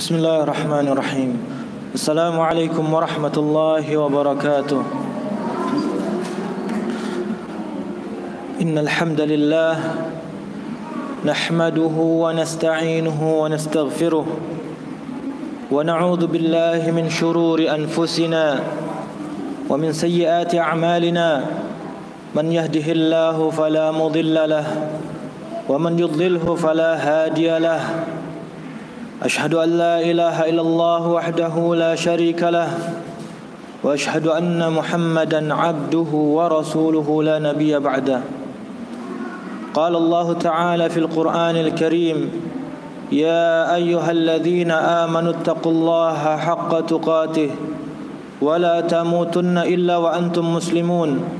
بسم الله الرحمن الرحيم السلام عليكم ورحمة الله وبركاته إن الحمد لله نحمده ونستعينه ونستغفره ونعوذ بالله من شرور أنفسنا ومن سيئات أعمالنا من يهده الله فلا مضل له ومن يضلله فلا هادي له أشهد أن لا إله إلا الله وحده لا شريك له وأشهد أن محمدا عبده ورسوله لا نبي بعده. قال الله تعالى في القرآن الكريم يا أيها الذين آمنوا اتقوا الله حق تقاته ولا تموتن إلا وأنتم مسلمون.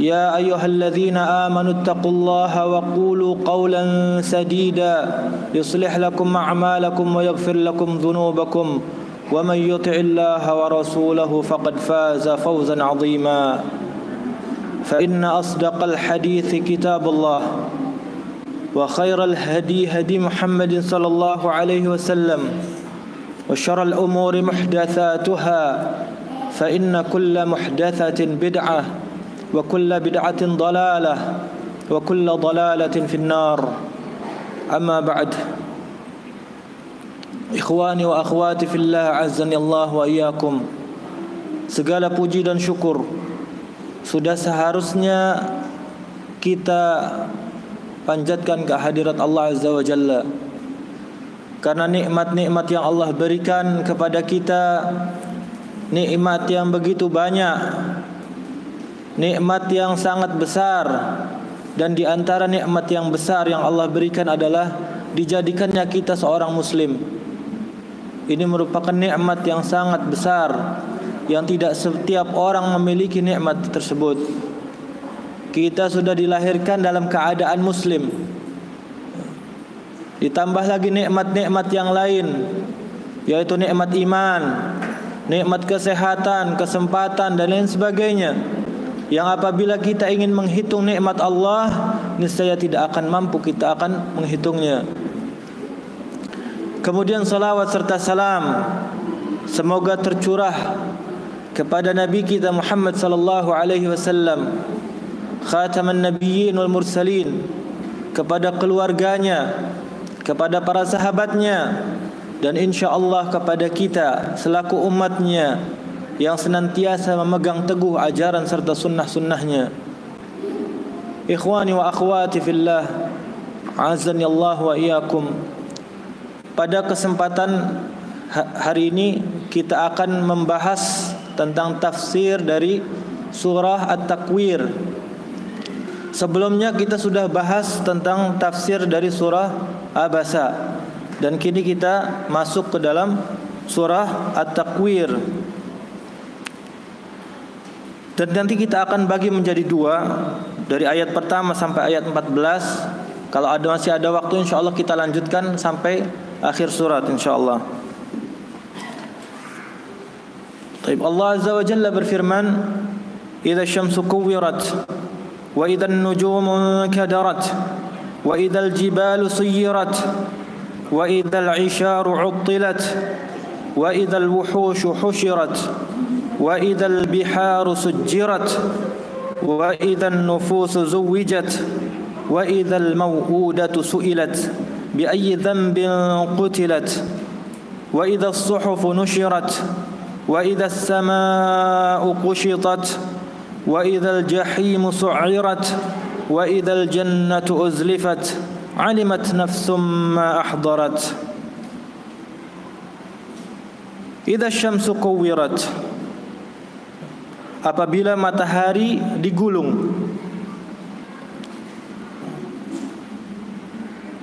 يا أيها الذين آمنوا اتقوا الله وقولوا قولا سديدا. يصلح لكم أعمالكم ويغفر لكم ذنوبكم. ومن يطع الله ورسوله فقد فاز فوزا عظيما. فإن أصدق الحديث كتاب الله وخير الهدي هدي محمد صلى الله عليه وسلم وشر الأمور محدثاتها فإن كل محدثة بدعة وكل بدعة ضلالة وكل ضلالة في النار أما بعد إخواني وأخواتي في الله عزني الله وإياكم Segala puji dan syukur Sudah seharusnya kita panjatkan kehadirat Allah Azza wa Jalla Karena nikmat-nikmat yang Allah berikan kepada kita Nikmat yang begitu banyak Nikmat yang sangat besar. Dan di antara nikmat yang besar yang Allah berikan adalah Dijadikannya kita seorang muslim. Ini merupakan nikmat yang sangat besar Yang tidak setiap orang memiliki nikmat tersebut. Kita sudah dilahirkan dalam keadaan muslim. Ditambah lagi nikmat-nikmat yang lain Yaitu nikmat iman Nikmat kesehatan, kesempatan dan lain sebagainya Yang apabila kita ingin menghitung nikmat Allah Niscaya tidak akan mampu kita akan menghitungnya. Kemudian salawat serta salam Semoga tercurah kepada Nabi kita Muhammad sallallahu alaihi wasallam khataman nabiyyin wal mursalin kepada keluarganya kepada para sahabatnya dan insyaallah kepada kita selaku umatnya yang senantiasa memegang teguh ajaran serta sunnah-sunnahnya ikhwani wa akhwati fillah azani Allah wa iyyakum pada kesempatan hari ini kita akan membahas tentang tafsir dari surah At-Takwir. Sebelumnya kita sudah bahas tentang tafsir dari surah Abasa dan kini kita masuk ke dalam surah At-Takwir. Dan nanti kita akan bagi menjadi dua dari ayat pertama sampai ayat 14. Kalau ada masih ada waktu insya Allah kita lanjutkan sampai akhir surat insya Allah. Taib Allah Azza wa Jalla berfirman, "Idza syamsu kuwirat wa idza an-nujumu kadarat wa idza al-jibalu suyirat wa al-'isharu wa al-wuhushu. وإذا البحار سجرت وإذا النفوس زوجت وإذا الموءودة سئلت بأي ذنب قتلت؟ وإذا الصحف نشرت وإذا السماء قشطت وإذا الجحيم سعرت وإذا الجنة أزلفت علمت نفس ما أحضرت. إذا الشمس كورت apabila matahari digulung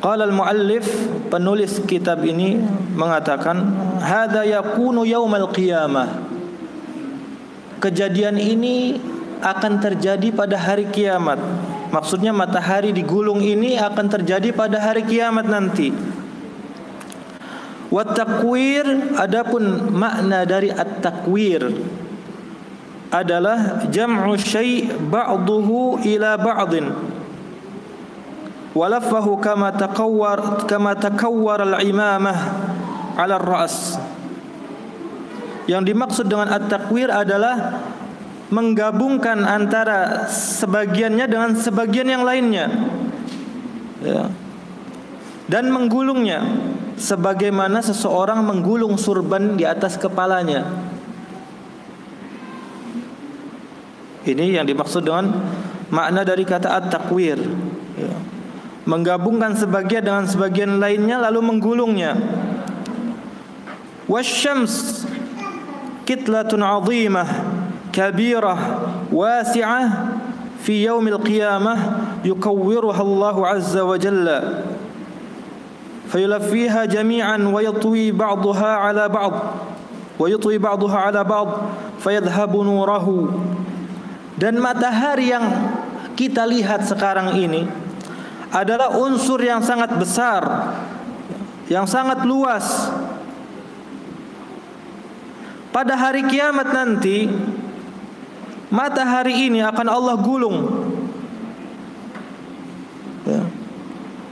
Qala al-muallif penulis kitab ini mengatakan hadza yakunu yaumal qiyamah kejadian ini akan terjadi pada hari kiamat. Maksudnya matahari digulung ini akan terjadi pada hari kiamat nanti. Wa takwir adapun makna dari at-takwir adalah jam'u syai' ba'dahu ila ba'din walaffahu kama takawwar kama takawwar al-imamah 'ala ar-ra's yang dimaksud dengan at-takwir adalah menggabungkan antara sebagiannya dengan sebagian yang lainnya ya. dan menggulungnya sebagaimana seseorang menggulung surban di atas kepalanya. Ini yang dimaksud dengan makna dari kata at-takwir. Menggabungkan sebagian dengan sebagian lainnya lalu menggulungnya. Wasyams kitlatun 'azimah kabirah wasi'ah fi yaumil qiyamah yukawwiruha Allah 'azza wa jalla. فيلفيها جميعا ويطوي بعضها على بعض ويطوي بعضها على بعض فيذهب نوره dan matahari yang kita lihat sekarang ini adalah unsur yang sangat besar yang sangat luas. Pada hari kiamat nanti matahari ini akan Allah gulung.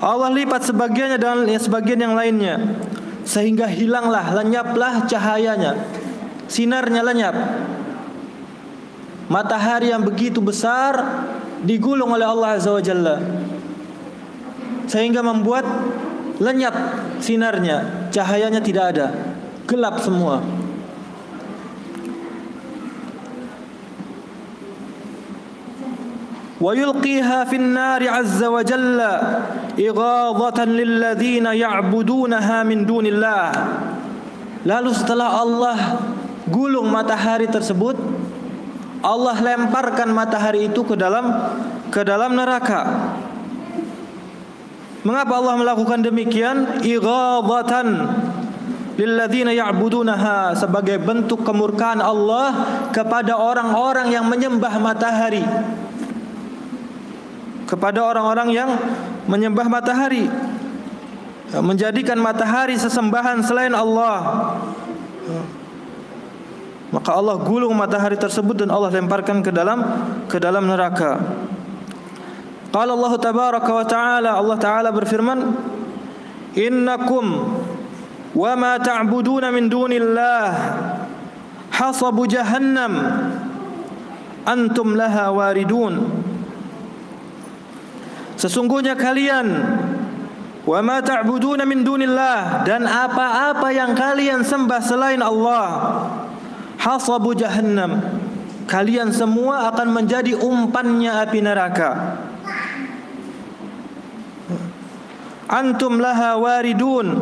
Allah lipat sebagiannya dengan sebagian yang lainnya sehingga hilanglah lenyaplah cahayanya sinarnya lenyap matahari yang begitu besar digulung oleh Allah Azza wa Jalla sehingga membuat lenyap sinarnya cahayanya tidak ada gelap semua ويلقيها في النار عز وجل إغاظة للذين يعبدونها من دون الله Lalu setelah Allah gulung matahari tersebut Allah lemparkan matahari itu ke dalam ke dalam neraka. Mengapa Allah melakukan demikian? Ighadatan lilladzina ya'budunaha sebagai bentuk kemurkaan Allah kepada orang-orang yang menyembah matahari. Kepada orang-orang yang menyembah matahari. Menjadikan matahari sesembahan selain Allah maka Allah gulung matahari tersebut dan Allah lemparkan ke dalam ke dalam neraka. Qala Allah tabaraka wa taala Allah taala berfirman innakum wa ma ta'buduna min dunillah hasabu jahannam antum laha waridun. Sesungguhnya kalian wa ma ta'buduna min dunillah dan apa-apa yang kalian sembah selain Allah hasabu jahannam. Kalian semua akan menjadi umpannya api neraka. Antum laha waridun.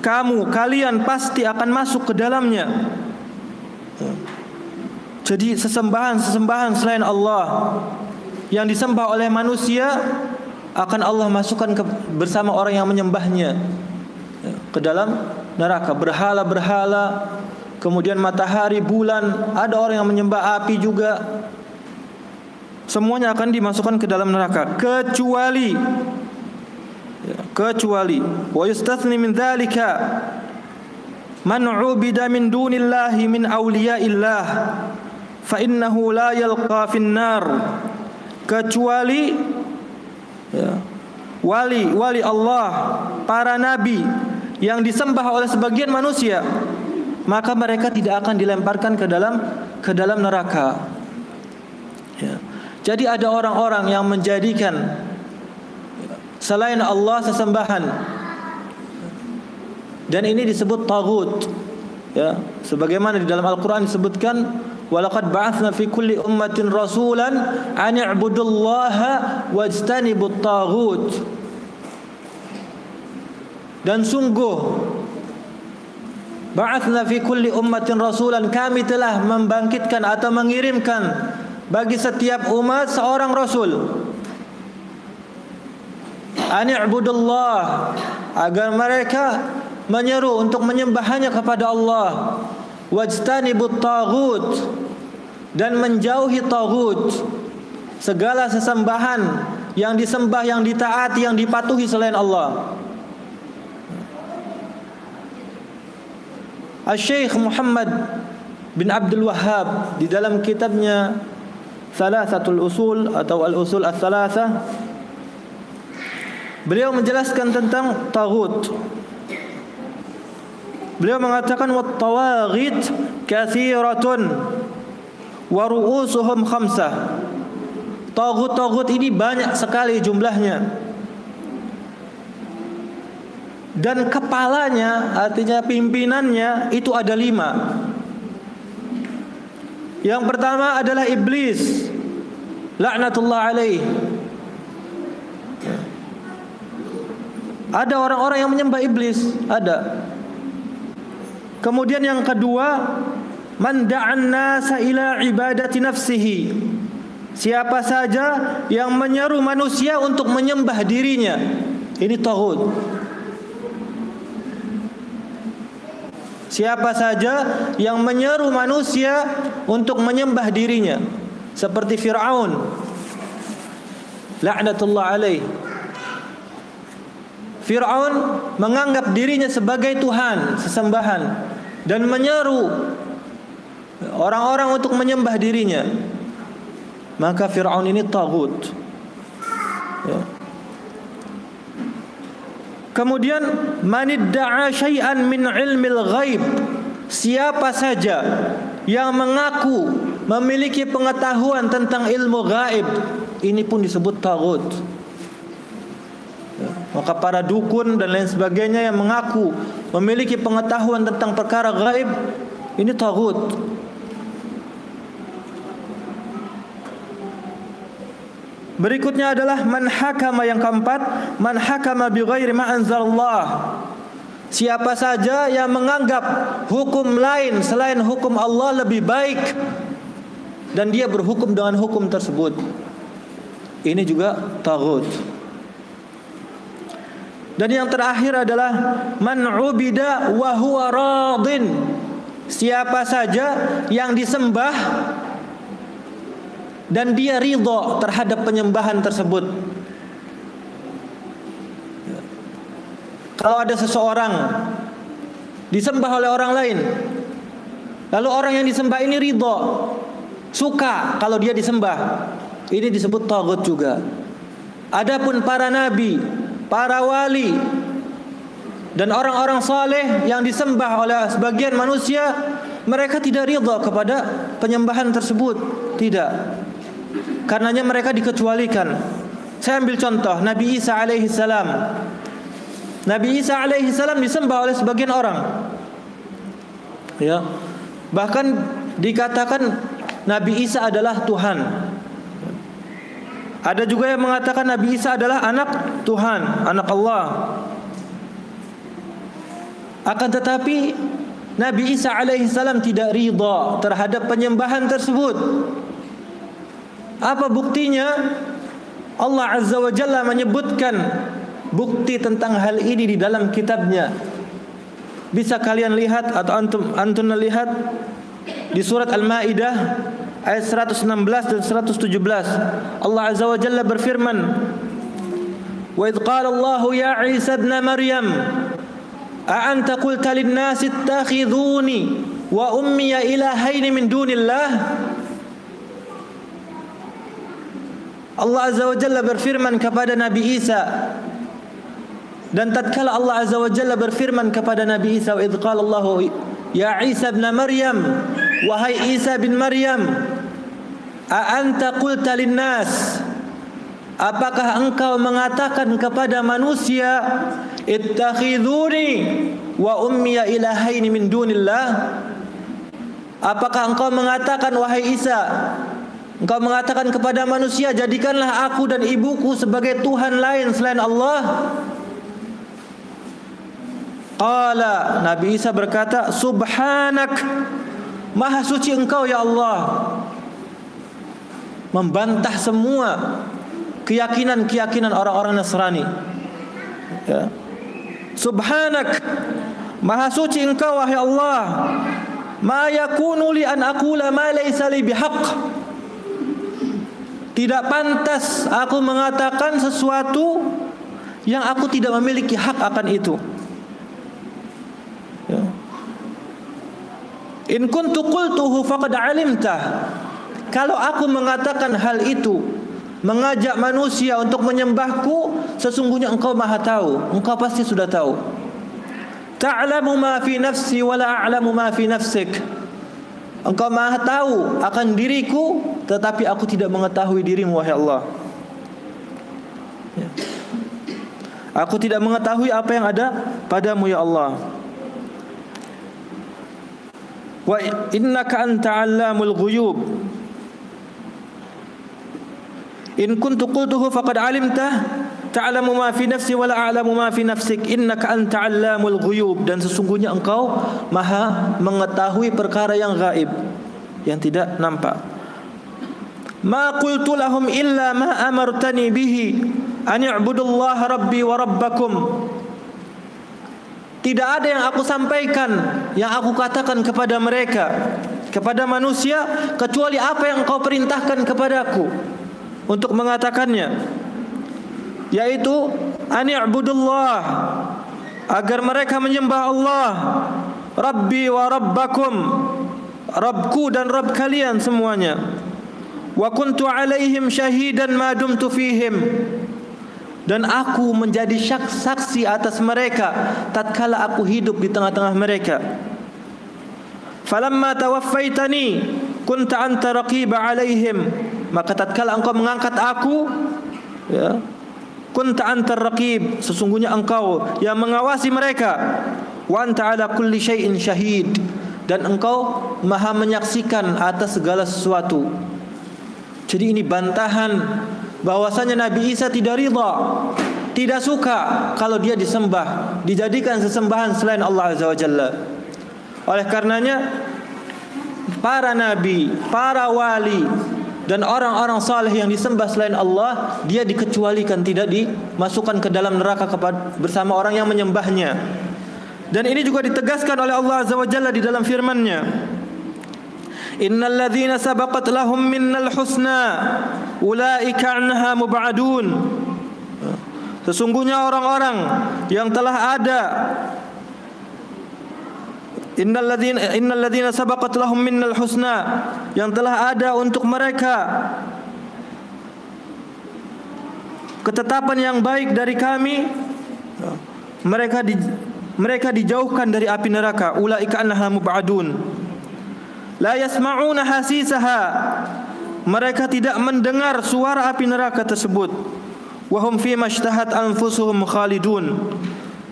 Kamu kalian pasti akan masuk ke dalamnya. Jadi sesembahan-sesembahan selain Allah yang disembah oleh manusia akan Allah masukkan ke, bersama orang yang menyembahnya ke dalam neraka. Berhala-berhala kemudian matahari bulan ada orang yang menyembah api juga. Semuanya akan dimasukkan ke dalam neraka kecuali ya, kecuali wa yustathni min dzalika man ubida min dunillahi min awliyaillah fa innahu la yalqa nar. Kecuali ya, wali wali Allah, para nabi yang disembah oleh sebagian manusia, maka mereka tidak akan dilemparkan ke dalam ke dalam neraka. Ya. Jadi ada orang-orang yang menjadikan selain Allah sesembahan. Dan ini disebut tagut. Ya, sebagaimana di dalam Al-Qur'an disebutkan Walaqad ba'athna fi kulli ummatin rasulan an i'budullaha wajtanibut taghut. Dan sungguh ba'athna fi kulli ummatin rasulan. Kami telah membangkitkan atau mengirimkan bagi setiap umat seorang rasul. An i'budullah. Agar mereka menyeru untuk menyembah hanya kepada Allah. Wajtanibut taghut. Dan menjauhi tagut segala sesembahan yang disembah yang ditaati yang dipatuhi selain Allah Al-Syekh Muhammad bin Abdul Wahhab di dalam kitabnya Thalathatul Usul atau Al-Usul Ats-Tsalatsah beliau menjelaskan tentang tagut Beliau mengatakan wat tawaghit katsiratun wa ru'usuhum khamsah. Tagut-tagut ini banyak sekali jumlahnya. Dan kepalanya artinya pimpinannya itu ada lima. Yang pertama adalah iblis. Laknatullah alaih. Ada orang-orang yang menyembah iblis, ada. Kemudian yang kedua, man da'an ila ibadati nafsihi. Siapa saja yang menyeru manusia untuk menyembah dirinya. Ini tauhid. Siapa saja yang menyeru manusia untuk menyembah dirinya. Seperti Fir'aun. La'natullah alaih. Fir'aun menganggap dirinya sebagai Tuhan, sesembahan dan menyeru orang-orang untuk menyembah dirinya maka Fir'aun ini tagut ya. Kemudian manidda'a syai'an min ilmil ghaib siapa saja yang mengaku memiliki pengetahuan tentang ilmu gaib ini pun disebut tagut maka para dukun dan lain sebagainya yang mengaku memiliki pengetahuan tentang perkara gaib ini tagut. Berikutnya adalah man hakama yang keempat, man hakama bi ghairi ma anzalallah. Siapa saja yang menganggap hukum lain selain hukum Allah lebih baik dan dia berhukum dengan hukum tersebut. Ini juga tagut. Dan yang terakhir adalah man ubida wa huwa radin. Siapa saja yang disembah dan dia ridho terhadap penyembahan tersebut. Kalau ada seseorang disembah oleh orang lain, lalu orang yang disembah ini ridho, suka kalau dia disembah, ini disebut tagut juga. Adapun para nabi para wali dan orang-orang saleh yang disembah oleh sebagian manusia mereka tidak ridha kepada penyembahan tersebut tidak karenanya mereka dikecualikan. Saya ambil contoh Nabi Isa alaihi salam. Nabi Isa alaihi salam disembah oleh sebagian orang. Ya. Bahkan dikatakan Nabi Isa adalah Tuhan. Ada juga yang mengatakan Nabi Isa adalah anak Tuhan, anak Allah. Akan tetapi Nabi Isa alaihi salam tidak ridha terhadap penyembahan tersebut. Apa buktinya? Allah Azza wa Jalla menyebutkan bukti tentang hal ini di dalam kitabnya. Bisa kalian lihat atau antum antum lihat di surat Al-Maidah ayat 116 dan 117 Allah Azza wa Jalla berfirman Wa idh qala Allah ya Isa ibn Maryam a anta qulta lin nas ittakhidhuni wa ummi ilahaini min dunillah Allah Azza wa Jalla berfirman kepada Nabi Isa. Dan tatkala Allah Azza wa Jalla berfirman kepada Nabi Isa idh qala Allah ya Isa ibn Maryam wahai Isa bin Maryam A anta qulta linnas? Apakah engkau mengatakan kepada manusia ittakhiduni wa ummiya ilahaini min dunillah? Apakah engkau mengatakan wahai Isa Engkau mengatakan kepada manusia jadikanlah aku dan ibuku sebagai tuhan lain selain Allah Qala Nabi Isa berkata subhanak Maha suci engkau ya Allah membantah semua keyakinan-keyakinan orang-orang Nasrani. Ya. Subhanak Maha suci engkau wahai Allah ma yakunu li an aqula ma laysa li tidak pantas aku mengatakan sesuatu yang aku tidak memiliki hak akan itu. Ya. in kuntu qultuhu faqad alimta. Kalau aku mengatakan hal itu mengajak manusia untuk menyembahku sesungguhnya engkau maha tahu. Engkau pasti sudah tahu. Ta'lamu ma fi nafsi wa la a'lamu ma fi nafsik engkau maha tahu akan diriku tetapi aku tidak mengetahui dirimu wahai Allah. Ya. aku tidak mengetahui apa yang ada padamu ya Allah. Wa innaka anta 'allamul ghuyub in kuntu qultuhu faqad 'alimta. Ta'lamu ma fi nafsi wa la a'lamu ma fi nafsik. Innaka anta 'allamul ghuyub. Dan sesungguhnya engkau maha mengetahui perkara yang gaib. Yang tidak nampak. Ma qultu lahum illa ma amartani bihi. An i'budullaha rabbi wa rabbakum. Tidak ada yang aku sampaikan yang aku katakan kepada mereka kepada manusia kecuali apa yang engkau perintahkan kepadaku untuk mengatakannya yaitu ani'budullah agar mereka menyembah Allah Rabbi wa Rabbakum Rabbku dan Rabb kalian semuanya. Wa kuntu alaihim syahidan ma dumtu fihim. Dan aku menjadi saksi atas mereka tatkala aku hidup di tengah-tengah mereka. Falamma tawaffaitani kunta anta raqiba alaihim maka tatkala engkau mengangkat aku ya kunta antar raqib sesungguhnya engkau yang mengawasi mereka. Wa anta ala kulli syai'in syahid. Dan engkau maha menyaksikan atas segala sesuatu. Jadi ini bantahan bahwasanya Nabi Isa tidak ridha tidak suka kalau dia disembah dijadikan sesembahan selain Allah Azza wa Jalla. Oleh karenanya para nabi para wali dan orang-orang saleh yang disembah selain Allah dia dikecualikan tidak dimasukkan ke dalam neraka bersama orang yang menyembahnya. Dan ini juga ditegaskan oleh Allah Azza wa Jalla di dalam firman-Nya. Innal ladzina sabaqat lahum minnal husna ulaika anha mub'adun. Sesungguhnya orang-orang yang telah ada Innal ladzina innal ladzina sabaqat lahum minnal husna. Yang telah ada untuk mereka. Ketetapan yang baik dari kami mereka di, mereka dijauhkan dari api neraka. Ulaika anha mubadun. La yasma'una hasisaha. Mereka tidak mendengar suara api neraka tersebut. Wahum fi mashtahat anfusuhum khalidun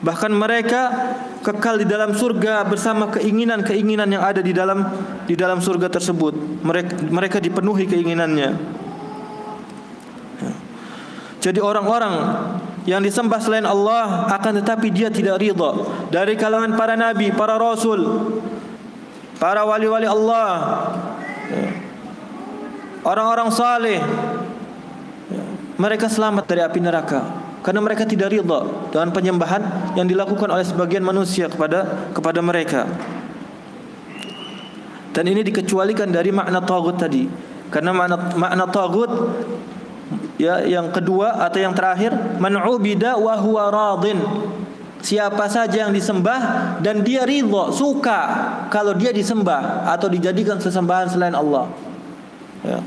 bahkan mereka kekal di dalam surga bersama keinginan-keinginan yang ada di dalam di dalam surga tersebut. Mereka mereka dipenuhi keinginannya. Ya. Jadi orang-orang yang disembah selain Allah akan tetapi dia tidak ridha dari kalangan para nabi, para rasul, para wali-wali Allah, orang-orang saleh, mereka selamat dari api neraka karena mereka tidak ridha dengan penyembahan yang dilakukan oleh sebagian manusia kepada kepada mereka. Dan ini dikecualikan dari makna tagut tadi. Karena makna makna tagut ya yang kedua atau yang terakhir man'ubida wa huwa radin. Siapa saja yang disembah dan dia ridha, suka kalau dia disembah atau dijadikan sesembahan selain Allah. Ya.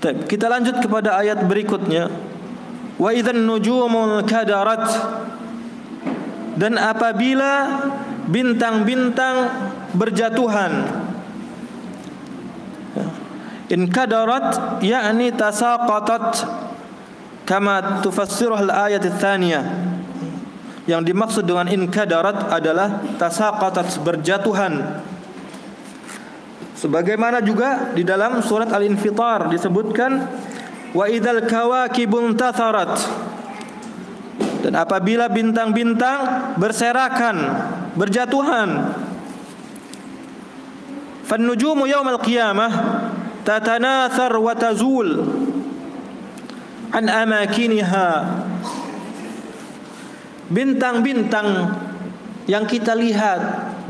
Kita lanjut kepada ayat berikutnya. Wa idzan nujumul kadarat. Dan apabila bintang-bintang berjatuhan. In kadarat yakni tasaqatat. Kama tufassiruh al-ayat tsaniyah yang dimaksud dengan in kadarat adalah tasaqatat berjatuhan. Sebagaimana juga di dalam surat al-infitar disebutkan wa idzal kawakibun tatharat. Dan apabila bintang-bintang berserakan berjatuhan fan nujumu yaumal qiyamah tatanathar wa tazul an amakiniha. Bintang-bintang yang kita lihat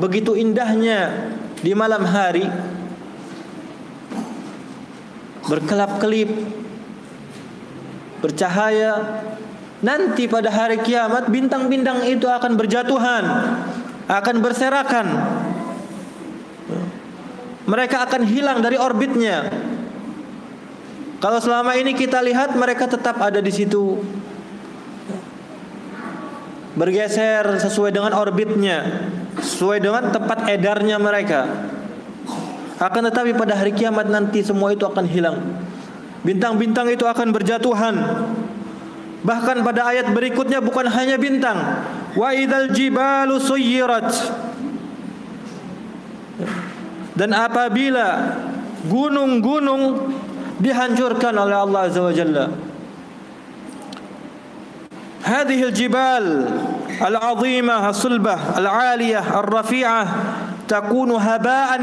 begitu indahnya di malam hari berkelap-kelip bercahaya nanti pada hari kiamat bintang-bintang itu akan berjatuhan akan berserakan. Mereka akan hilang dari orbitnya. Kalau selama ini kita lihat mereka tetap ada di situ. Bergeser sesuai dengan orbitnya sesuai dengan tempat edarnya mereka. Akan tetapi pada hari kiamat nanti semua itu akan hilang Bintang-bintang itu akan berjatuhan. Bahkan pada ayat berikutnya bukan hanya bintang. Wa idal jibalu suyirat. Dan apabila gunung-gunung dihancurkan oleh Allah Azza wa Jalla. Hadhihi al-jibal al-'azimah as-sulbah al-'aliyah ar-rafi'ah takunu haba'an.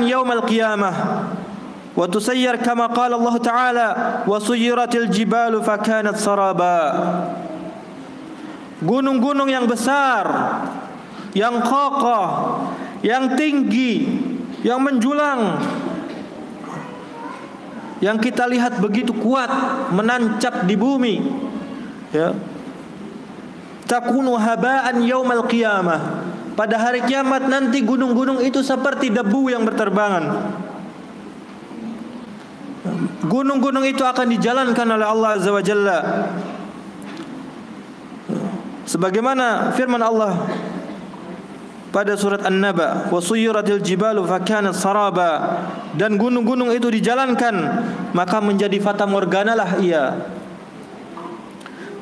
وتسير كما قال الله تعالى وسيرت الجبال فكانت سرابا gunung-gunung yang besar yang kokoh yang tinggi yang menjulang yang kita lihat begitu kuat menancap di bumi ya takunu habaan yaumal qiyamah. Pada hari kiamat nanti gunung-gunung itu seperti debu yang berterbangan. Gunung-gunung itu akan dijalankan oleh Allah Azza wa Jalla. Sebagaimana firman Allah pada surat An-Naba, "Wa suyiratil jibalu fakanat saraba." Dan gunung-gunung itu dijalankan, maka menjadi fata morgana lah ia.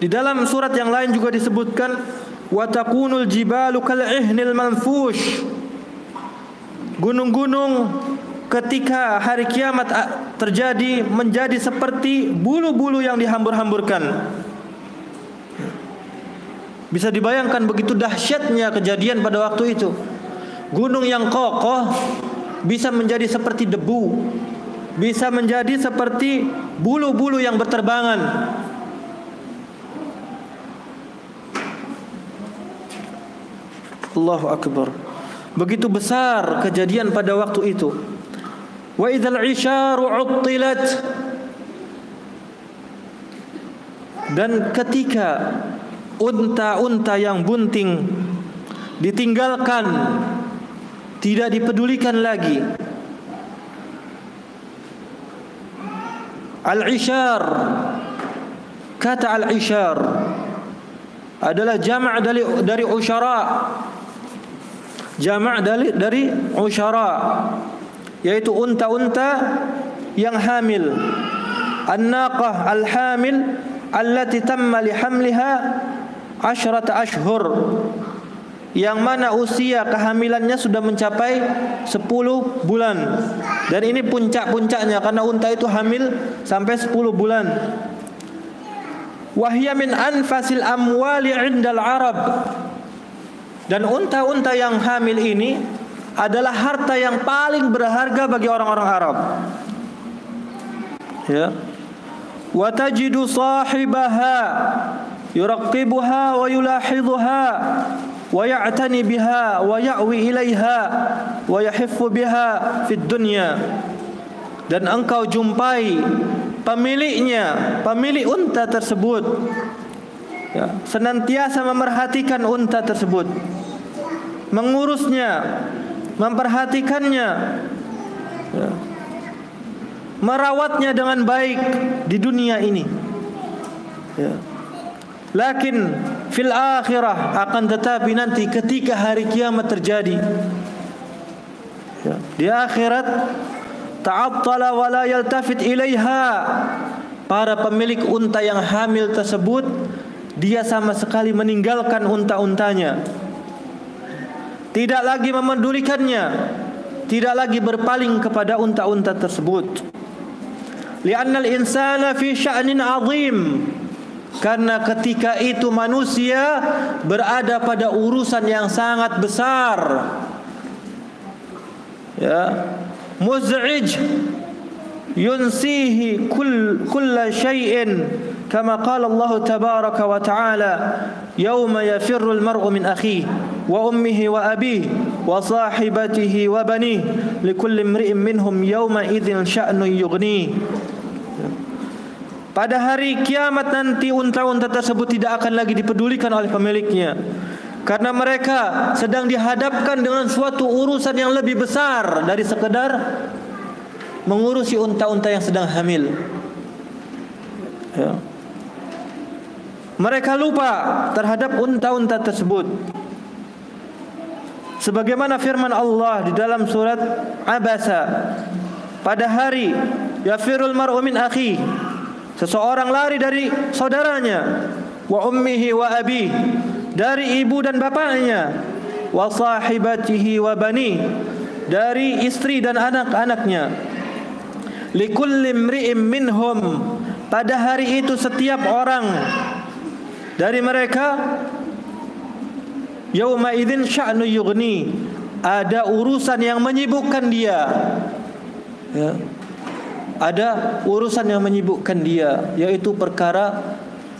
Di dalam surat yang lain juga disebutkan wa takunul jibalu kal ihnil manfush. Gunung-gunung ketika hari kiamat terjadi menjadi seperti bulu-bulu yang dihambur-hamburkan. Bisa dibayangkan begitu dahsyatnya kejadian pada waktu itu. Gunung yang kokoh bisa menjadi seperti debu, bisa menjadi seperti bulu-bulu yang berterbangan. Allahu akbar. Begitu besar kejadian pada waktu itu. Wa idzal isyaru dan ketika unta-unta yang bunting ditinggalkan tidak dipedulikan lagi. Al-ishar kata al-ishar adalah jama' dari dari usyara Jama' dari dari usyara yaitu unta-unta yang hamil. An-naqah al-hamil allati tamma li hamliha asyrata ashhur. Yang mana usia kehamilannya sudah mencapai 10 bulan. Dan ini puncak-puncaknya karena unta itu hamil sampai 10 bulan. Wahya min anfasil amwali indal arab. Dan unta-unta yang hamil ini adalah harta yang paling berharga bagi orang-orang Arab. Ya. Wa tajidu sahibaha yuraqibuha wa yulahidhuha wa ya'tani biha wa ya'wi ilaiha wa yahiffu biha fid dunya. Dan engkau jumpai pemiliknya, pemilik unta tersebut ya, senantiasa memerhatikan unta tersebut mengurusnya memperhatikannya ya, merawatnya dengan baik di dunia ini ya. lakin fil akhirah akan tetapi nanti ketika hari kiamat terjadi ya, di akhirat ta'attala wa la yaltafit ilaiha para pemilik unta yang hamil tersebut dia sama sekali meninggalkan unta-untanya. Tidak lagi memedulikannya, tidak lagi berpaling kepada unta-unta tersebut. Lianna al-insana fi sya'nin 'azim. Karena ketika itu manusia berada pada urusan yang sangat besar. Ya. Muz'ij yunsihi kull kull syai'in كما قال الله تبارك وتعالى يوم يفر المرء من أخيه وأمه وأبيه wa sahibatihi wa bani likulli imri'in minhum yawma idzin sya'nu yughni pada hari kiamat nanti unta-unta tersebut tidak akan lagi dipedulikan oleh pemiliknya karena mereka sedang dihadapkan dengan suatu urusan yang lebih besar dari sekedar mengurusi unta-unta yang sedang hamil. Ya. Mereka lupa terhadap unta-unta tersebut. Sebagaimana firman Allah di dalam surat Abasa pada hari yafirul mar'u min akhi seseorang lari dari saudaranya wa ummihi wa abi dari ibu dan bapaknya wa sahibatihi wa bani dari istri dan anak-anaknya likulli imri'im minhum pada hari itu setiap orang dari mereka yauma idzin sya'nu yughni. Ada urusan yang menyibukkan dia. Ya. ada urusan yang menyibukkan dia yaitu perkara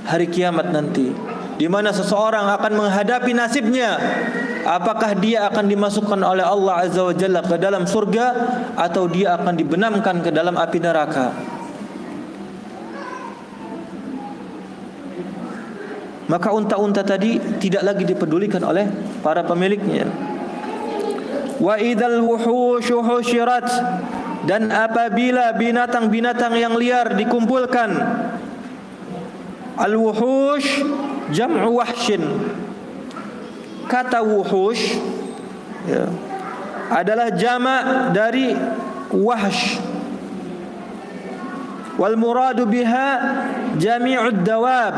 hari kiamat nanti di mana seseorang akan menghadapi nasibnya. Apakah dia akan dimasukkan oleh Allah Azza wa Jalla ke dalam surga atau dia akan dibenamkan ke dalam api neraka maka unta-unta tadi tidak lagi dipedulikan oleh para pemiliknya. Wa idzal wuhushu husyirat dan apabila binatang-binatang yang liar dikumpulkan al wuhush jam'u wahshin. Kata wuhush ya, adalah jamak dari wahsh. Wal muradu biha jami'ud dawab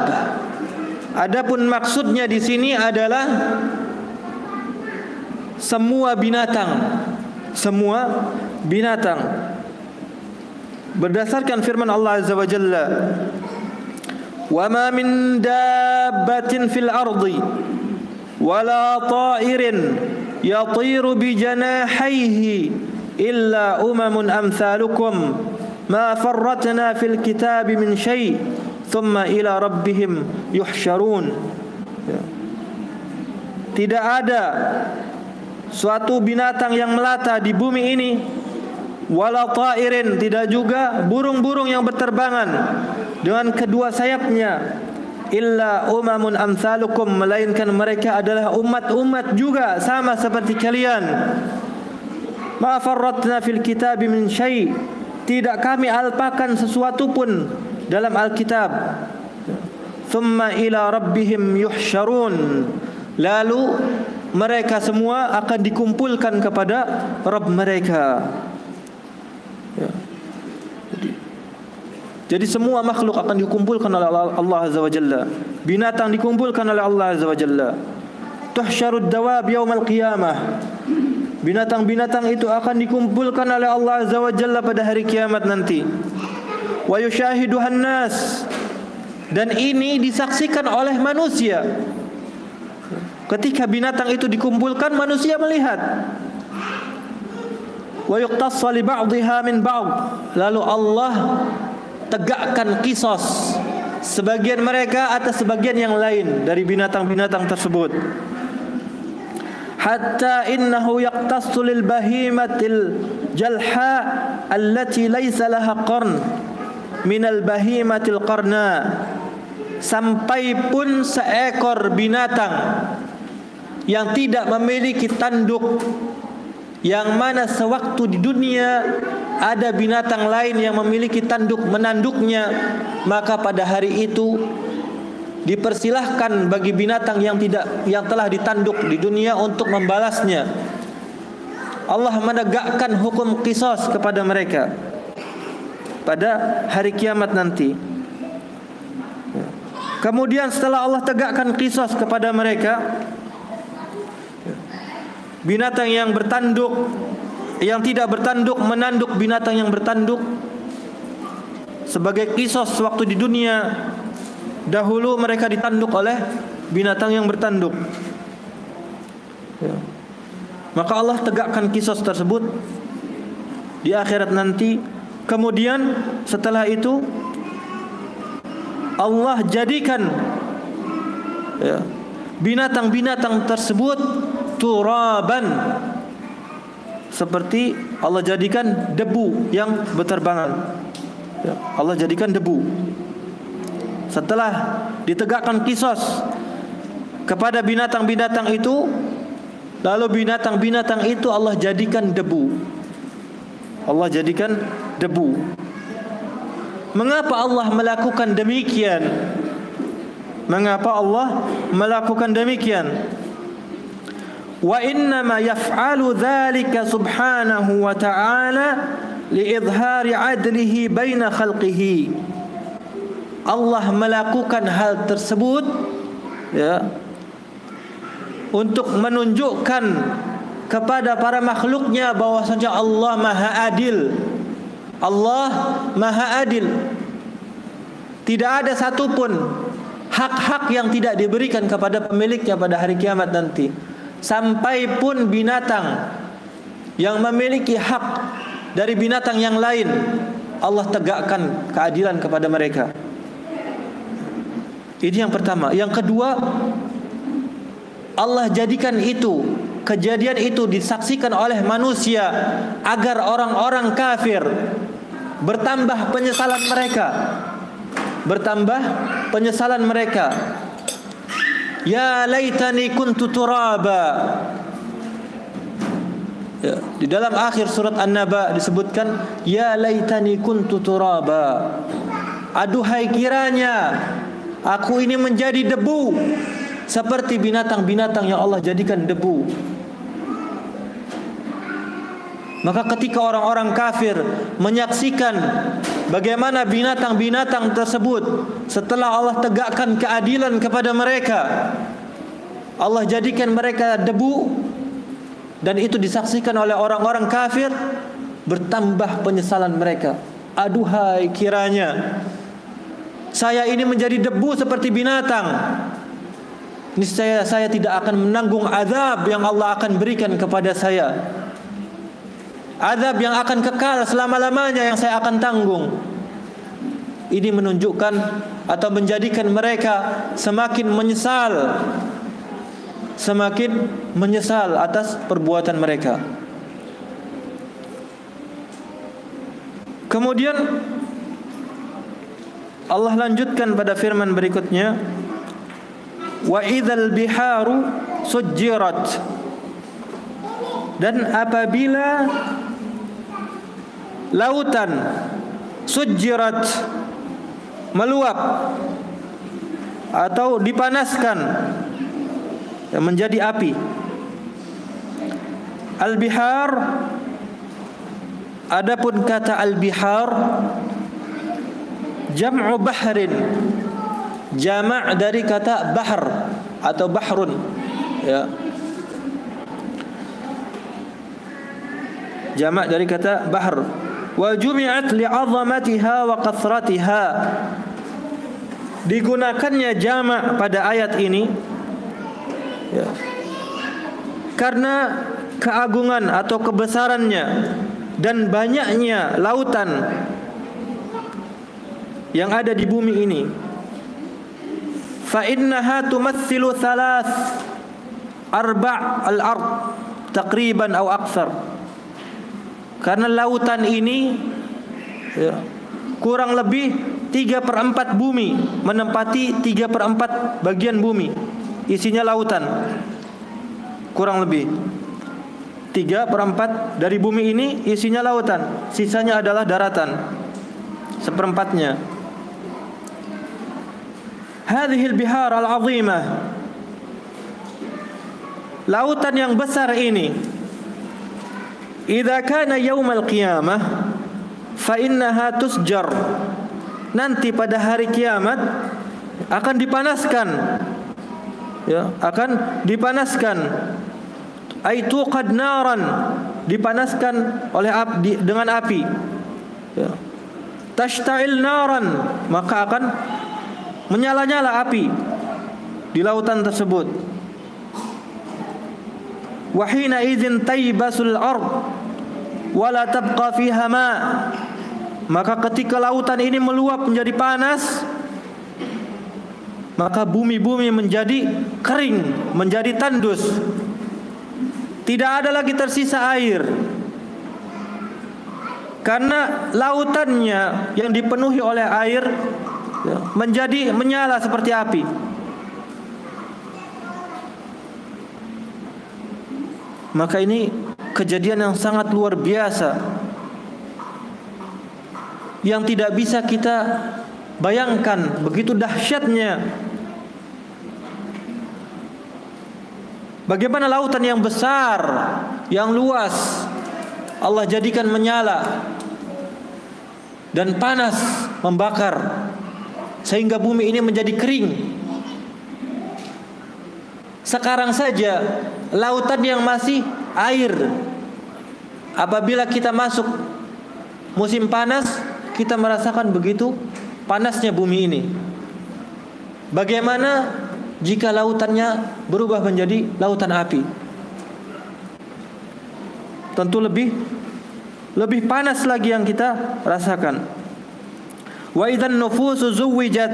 Adapun maksudnya di sini adalah semua binatang, semua binatang. Berdasarkan firman Allah Azza wa Jalla, "Wa ma min dabbatin fil ardi wala ta'irin yatiru bi janahihi illa umamun amsalukum ma farratna fil kitabi min syai'." thumma ila rabbihim yuhsyarun ya. tidak ada suatu binatang yang melata di bumi ini wala ta'irin tidak juga burung-burung yang berterbangan dengan kedua sayapnya illa umamun amsalukum melainkan mereka adalah umat-umat juga sama seperti kalian. Ma farratna fil kitab min syai. Tidak kami alpakan sesuatu pun dalam alkitab thumma ila rabbihim yuhsyarun lalu mereka semua akan dikumpulkan kepada Rabb mereka ya. Jadi semua makhluk akan dikumpulkan oleh Allah Azza wa Jalla. Binatang dikumpulkan oleh Allah Azza wa Jalla. Tuhsyarud dawab yaumal qiyamah. Binatang-binatang itu akan dikumpulkan oleh Allah Azza wa Jalla pada hari kiamat nanti. Wa yushahiduhan nas. Dan ini disaksikan oleh manusia. Ketika binatang itu dikumpulkan manusia melihat. Wa yuqtassa li ba'dihha min ba'd. Lalu Allah tegakkan kisos sebagian mereka atas sebagian yang lain dari binatang-binatang tersebut hatta innahu yaqtassu lil bahimatil jalha allati laysa laha qarn min al bahimatil qarna sampai pun seekor binatang yang tidak memiliki tanduk yang mana sewaktu di dunia ada binatang lain yang memiliki tanduk menanduknya maka pada hari itu dipersilahkan bagi binatang yang tidak yang telah ditanduk di dunia untuk membalasnya. Allah menegakkan hukum kisos kepada mereka pada hari kiamat nanti. Kemudian setelah Allah tegakkan kisos kepada mereka binatang yang bertanduk yang tidak bertanduk menanduk binatang yang bertanduk sebagai kisos waktu di dunia. Dahulu mereka ditanduk oleh binatang yang bertanduk. Maka Allah tegakkan kisos tersebut di akhirat nanti kemudian setelah itu Allah jadikan ya, binatang-binatang tersebut turaban seperti Allah jadikan debu yang berterbangan. Ya, Allah jadikan debu. Setelah ditegakkan kisos kepada binatang-binatang itu, lalu binatang-binatang itu Allah jadikan debu. Allah jadikan debu. Mengapa Allah melakukan demikian? Mengapa Allah melakukan demikian? Wa inna ma yaf'alu dzalika subhanahu wa ta'ala liidhari 'adlihi baina khalqihi. Allah melakukan hal tersebut ya untuk menunjukkan kepada para makhluknya bahwasanya Allah Maha Adil Allah Maha Adil. Tidak ada satupun hak-hak yang tidak diberikan kepada pemiliknya pada hari kiamat nanti. Sampai pun binatang yang memiliki hak dari binatang yang lain, Allah tegakkan keadilan kepada mereka. Ini yang pertama. Yang kedua, Allah jadikan itu kejadian itu disaksikan oleh manusia agar orang-orang kafir bertambah penyesalan mereka. Bertambah penyesalan mereka. Ya laitani kuntu turaba. Ya, di dalam akhir surat An-Naba disebutkan ya laitani kuntu turaba. Aduhai kiranya aku ini menjadi debu. Seperti binatang-binatang yang Allah jadikan debu Maka ketika orang-orang kafir menyaksikan bagaimana binatang-binatang tersebut setelah Allah tegakkan keadilan kepada mereka, Allah jadikan mereka debu dan itu disaksikan oleh orang-orang kafir bertambah penyesalan mereka. Aduhai kiranya saya ini menjadi debu seperti binatang. Niscaya saya tidak akan menanggung azab yang Allah akan berikan kepada saya azab yang akan kekal selama-lamanya yang saya akan tanggung. Ini menunjukkan atau menjadikan mereka semakin menyesal semakin menyesal atas perbuatan mereka. Kemudian Allah lanjutkan pada firman berikutnya wa idzal biharu sujjirat dan apabila lautan sujirat meluap atau dipanaskan menjadi api. Al-bihar adapun kata al-bihar jam'u bahrin jama' dari kata bahr atau bahrun ya. Jama' dari kata bahr wa jumi'at li'azamatiha wa kathratiha digunakannya jamak pada ayat ini ya, karena keagungan atau kebesarannya dan banyaknya lautan yang ada di bumi ini. Fa innaha thalath arba' al-ard taqriban atau akthar karena lautan ini ya, kurang lebih 3 per 4 bumi menempati 3 per 4 bagian bumi. Isinya lautan. Kurang lebih 3 per 4 dari bumi ini isinya lautan. Sisanya adalah daratan. Seperempatnya. Hadhil bihar al-azimah. Lautan yang besar ini Idza kana yaumal qiyamah fa innaha tusjar. Nanti pada hari kiamat akan dipanaskan. Ya, akan dipanaskan. Aitu qad naran dipanaskan oleh api dengan api. Ya. Tashta'il naran maka akan menyala-nyala api di lautan tersebut. Wahina izin taybasul ard wala tabqa maka ketika lautan ini meluap menjadi panas maka bumi-bumi menjadi kering menjadi tandus. Tidak ada lagi tersisa air. Karena lautannya yang dipenuhi oleh air ya, menjadi menyala seperti api. Maka ini kejadian yang sangat luar biasa yang tidak bisa kita bayangkan begitu dahsyatnya Bagaimana lautan yang besar, yang luas Allah jadikan menyala dan panas membakar sehingga bumi ini menjadi kering. Sekarang saja lautan yang masih air apabila kita masuk musim panas kita merasakan begitu panasnya bumi ini. Bagaimana jika lautannya berubah menjadi lautan api? Tentu lebih lebih panas lagi yang kita rasakan. Wa idzan nufusu zuwijat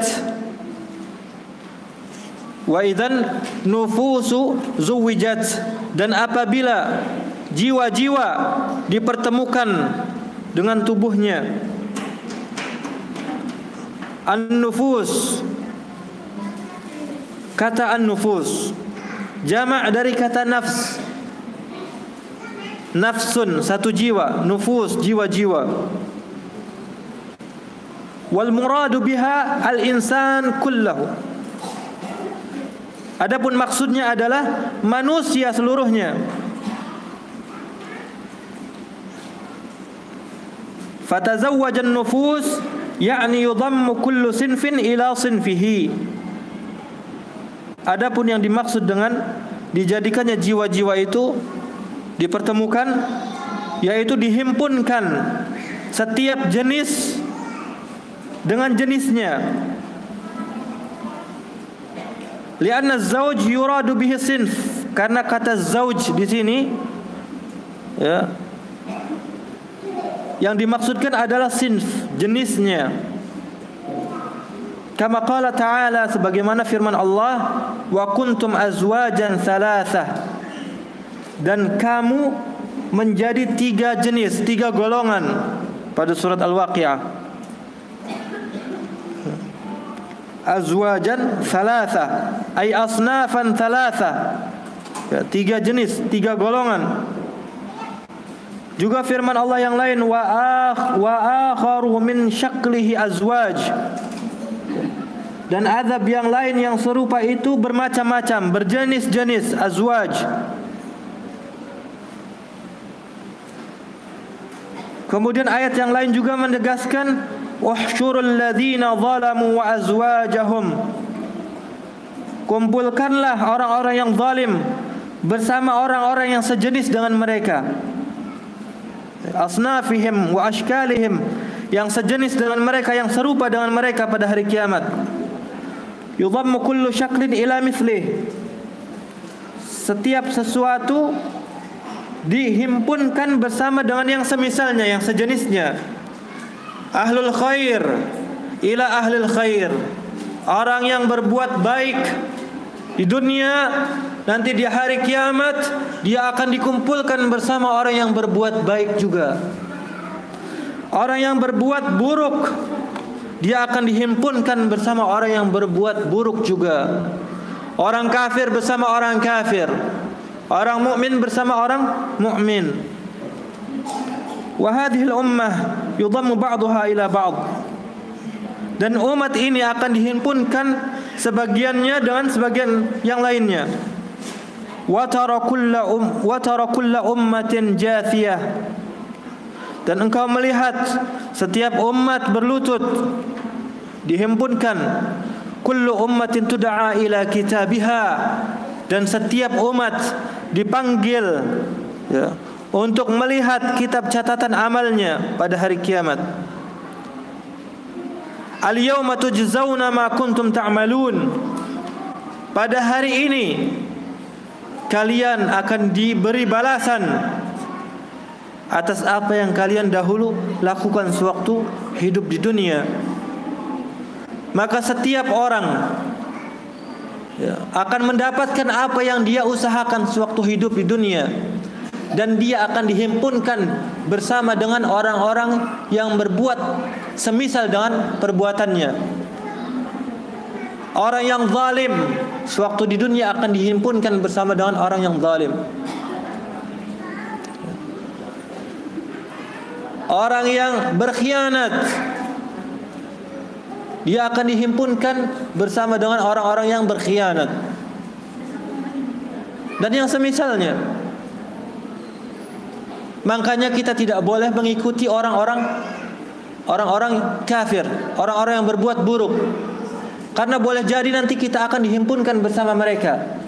Wa idzan nufusu zuwijat. Dan apabila jiwa-jiwa dipertemukan dengan tubuhnya An-nufus Kata an-nufus Jama' dari kata nafs. Nafsun satu jiwa nufus jiwa-jiwa. Wal muradu biha al insan kullahu adapun maksudnya adalah manusia seluruhnya. Fatazawwajan nufus yakni yudammu kullu sinfin ila sinfihi. Adapun yang dimaksud dengan dijadikannya jiwa-jiwa itu dipertemukan yaitu dihimpunkan setiap jenis dengan jenisnya lianna zauj yuradu bihi sinf. Karena kata zauj di sini ya yang dimaksudkan adalah sinf jenisnya. Kama qala ta'ala sebagaimana firman Allah wa kuntum azwajan thalathah dan kamu menjadi tiga jenis, tiga golongan pada surat Al-Waqiah. Azwajan thalatha ay asnafan thalatha. Ya, tiga jenis, tiga golongan. Juga firman Allah yang lain wa akh wa akharu min syaklihi azwaj. Dan azab yang lain yang serupa itu bermacam-macam, berjenis-jenis azwaj. Kemudian ayat yang lain juga menegaskan wahsyurul ladzina zalamu wa azwajahum. Kumpulkanlah orang-orang yang zalim bersama orang-orang yang sejenis dengan mereka. Asnafihim wa ashkalihim yang sejenis dengan mereka yang serupa dengan mereka pada hari kiamat. Yudhammu kullu syaklin ila mithlih. Setiap sesuatu dihimpunkan bersama dengan yang semisalnya, yang sejenisnya. Ahlul khair ila ahlul khair. Orang yang berbuat baik di dunia nanti di hari kiamat dia akan dikumpulkan bersama orang yang berbuat baik juga. Orang yang berbuat buruk dia akan dihimpunkan bersama orang yang berbuat buruk juga. Orang kafir bersama orang kafir. Orang mukmin bersama orang mukmin. Wa hadhihi al-ummah yudammu ba'daha ila. Dan umat ini akan dihimpunkan sebagiannya dengan sebagian yang lainnya. Wa tara um wa ummatin jathiyah. Dan engkau melihat setiap umat berlutut dihimpunkan kullu ummatin tud'a ila kitabiha dan setiap umat dipanggil ya, untuk melihat kitab catatan amalnya pada hari kiamat. Al-yawma tujzauna ma ta'malun. Pada hari ini kalian akan diberi balasan atas apa yang kalian dahulu lakukan sewaktu hidup di dunia. Maka setiap orang ya, akan mendapatkan apa yang dia usahakan sewaktu hidup di dunia. Dan dia akan dihimpunkan bersama dengan orang-orang yang berbuat semisal dengan perbuatannya. Orang yang zalim sewaktu di dunia akan dihimpunkan bersama dengan orang yang zalim. Orang yang berkhianat dia akan dihimpunkan bersama dengan orang-orang yang berkhianat. Dan yang semisalnya. Makanya kita tidak boleh mengikuti orang-orang orang-orang kafir, orang-orang yang berbuat buruk. Karena boleh jadi nanti kita akan dihimpunkan bersama mereka.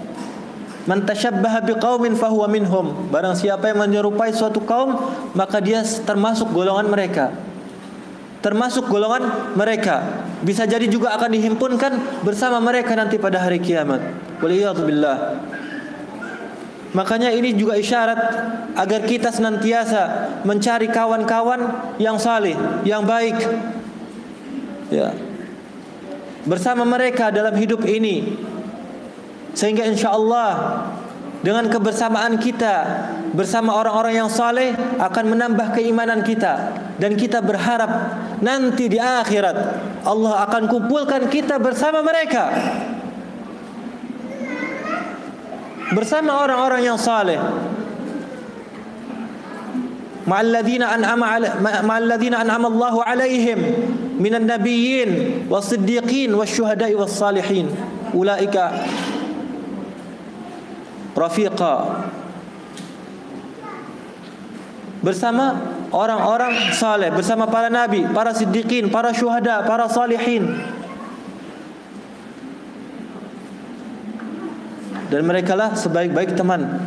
Man tashabbaha biqaumin fahuwa minhum. Barang siapa yang menyerupai suatu kaum, maka dia termasuk golongan mereka. Termasuk golongan mereka. Bisa jadi juga akan dihimpunkan bersama mereka nanti pada hari kiamat. Waliyadzubillah. Makanya ini juga isyarat agar kita senantiasa mencari kawan-kawan yang saleh, yang baik. Ya. Bersama mereka dalam hidup ini sehingga insya Allah dengan kebersamaan kita bersama orang-orang yang saleh akan menambah keimanan kita dan kita berharap nanti di akhirat Allah akan kumpulkan kita bersama mereka bersama orang-orang yang saleh ma'alladzina an'ama ma'alladzina an'ama Allahu alaihim. Minan nabiyyin was-siddiqin wasyuhada'i was-salihin ulaika rafiqa. Bersama orang-orang saleh bersama para nabi, para siddiqin, para syuhada, para salihin. Dan mereka lah sebaik-baik teman.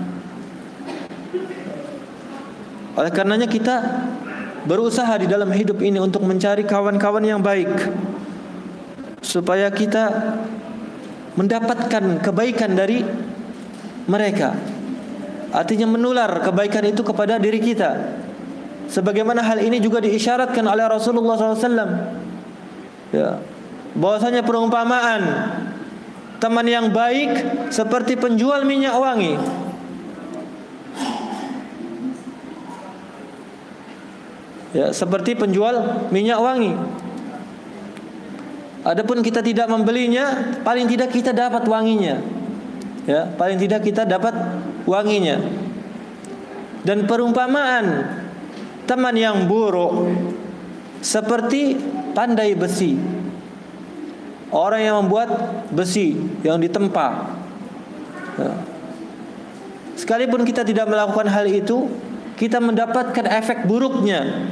Oleh karenanya kita berusaha di dalam hidup ini untuk mencari kawan-kawan yang baik supaya kita mendapatkan kebaikan dari mereka. Artinya menular kebaikan itu kepada diri kita. Sebagaimana hal ini juga diisyaratkan oleh Rasulullah SAW. Ya. Bahwasanya perumpamaan teman yang baik seperti penjual minyak wangi. Ya, seperti penjual minyak wangi. Adapun kita tidak membelinya, paling tidak kita dapat wanginya ya paling tidak kita dapat wanginya dan perumpamaan teman yang buruk seperti pandai besi orang yang membuat besi yang ditempa ya. sekalipun kita tidak melakukan hal itu kita mendapatkan efek buruknya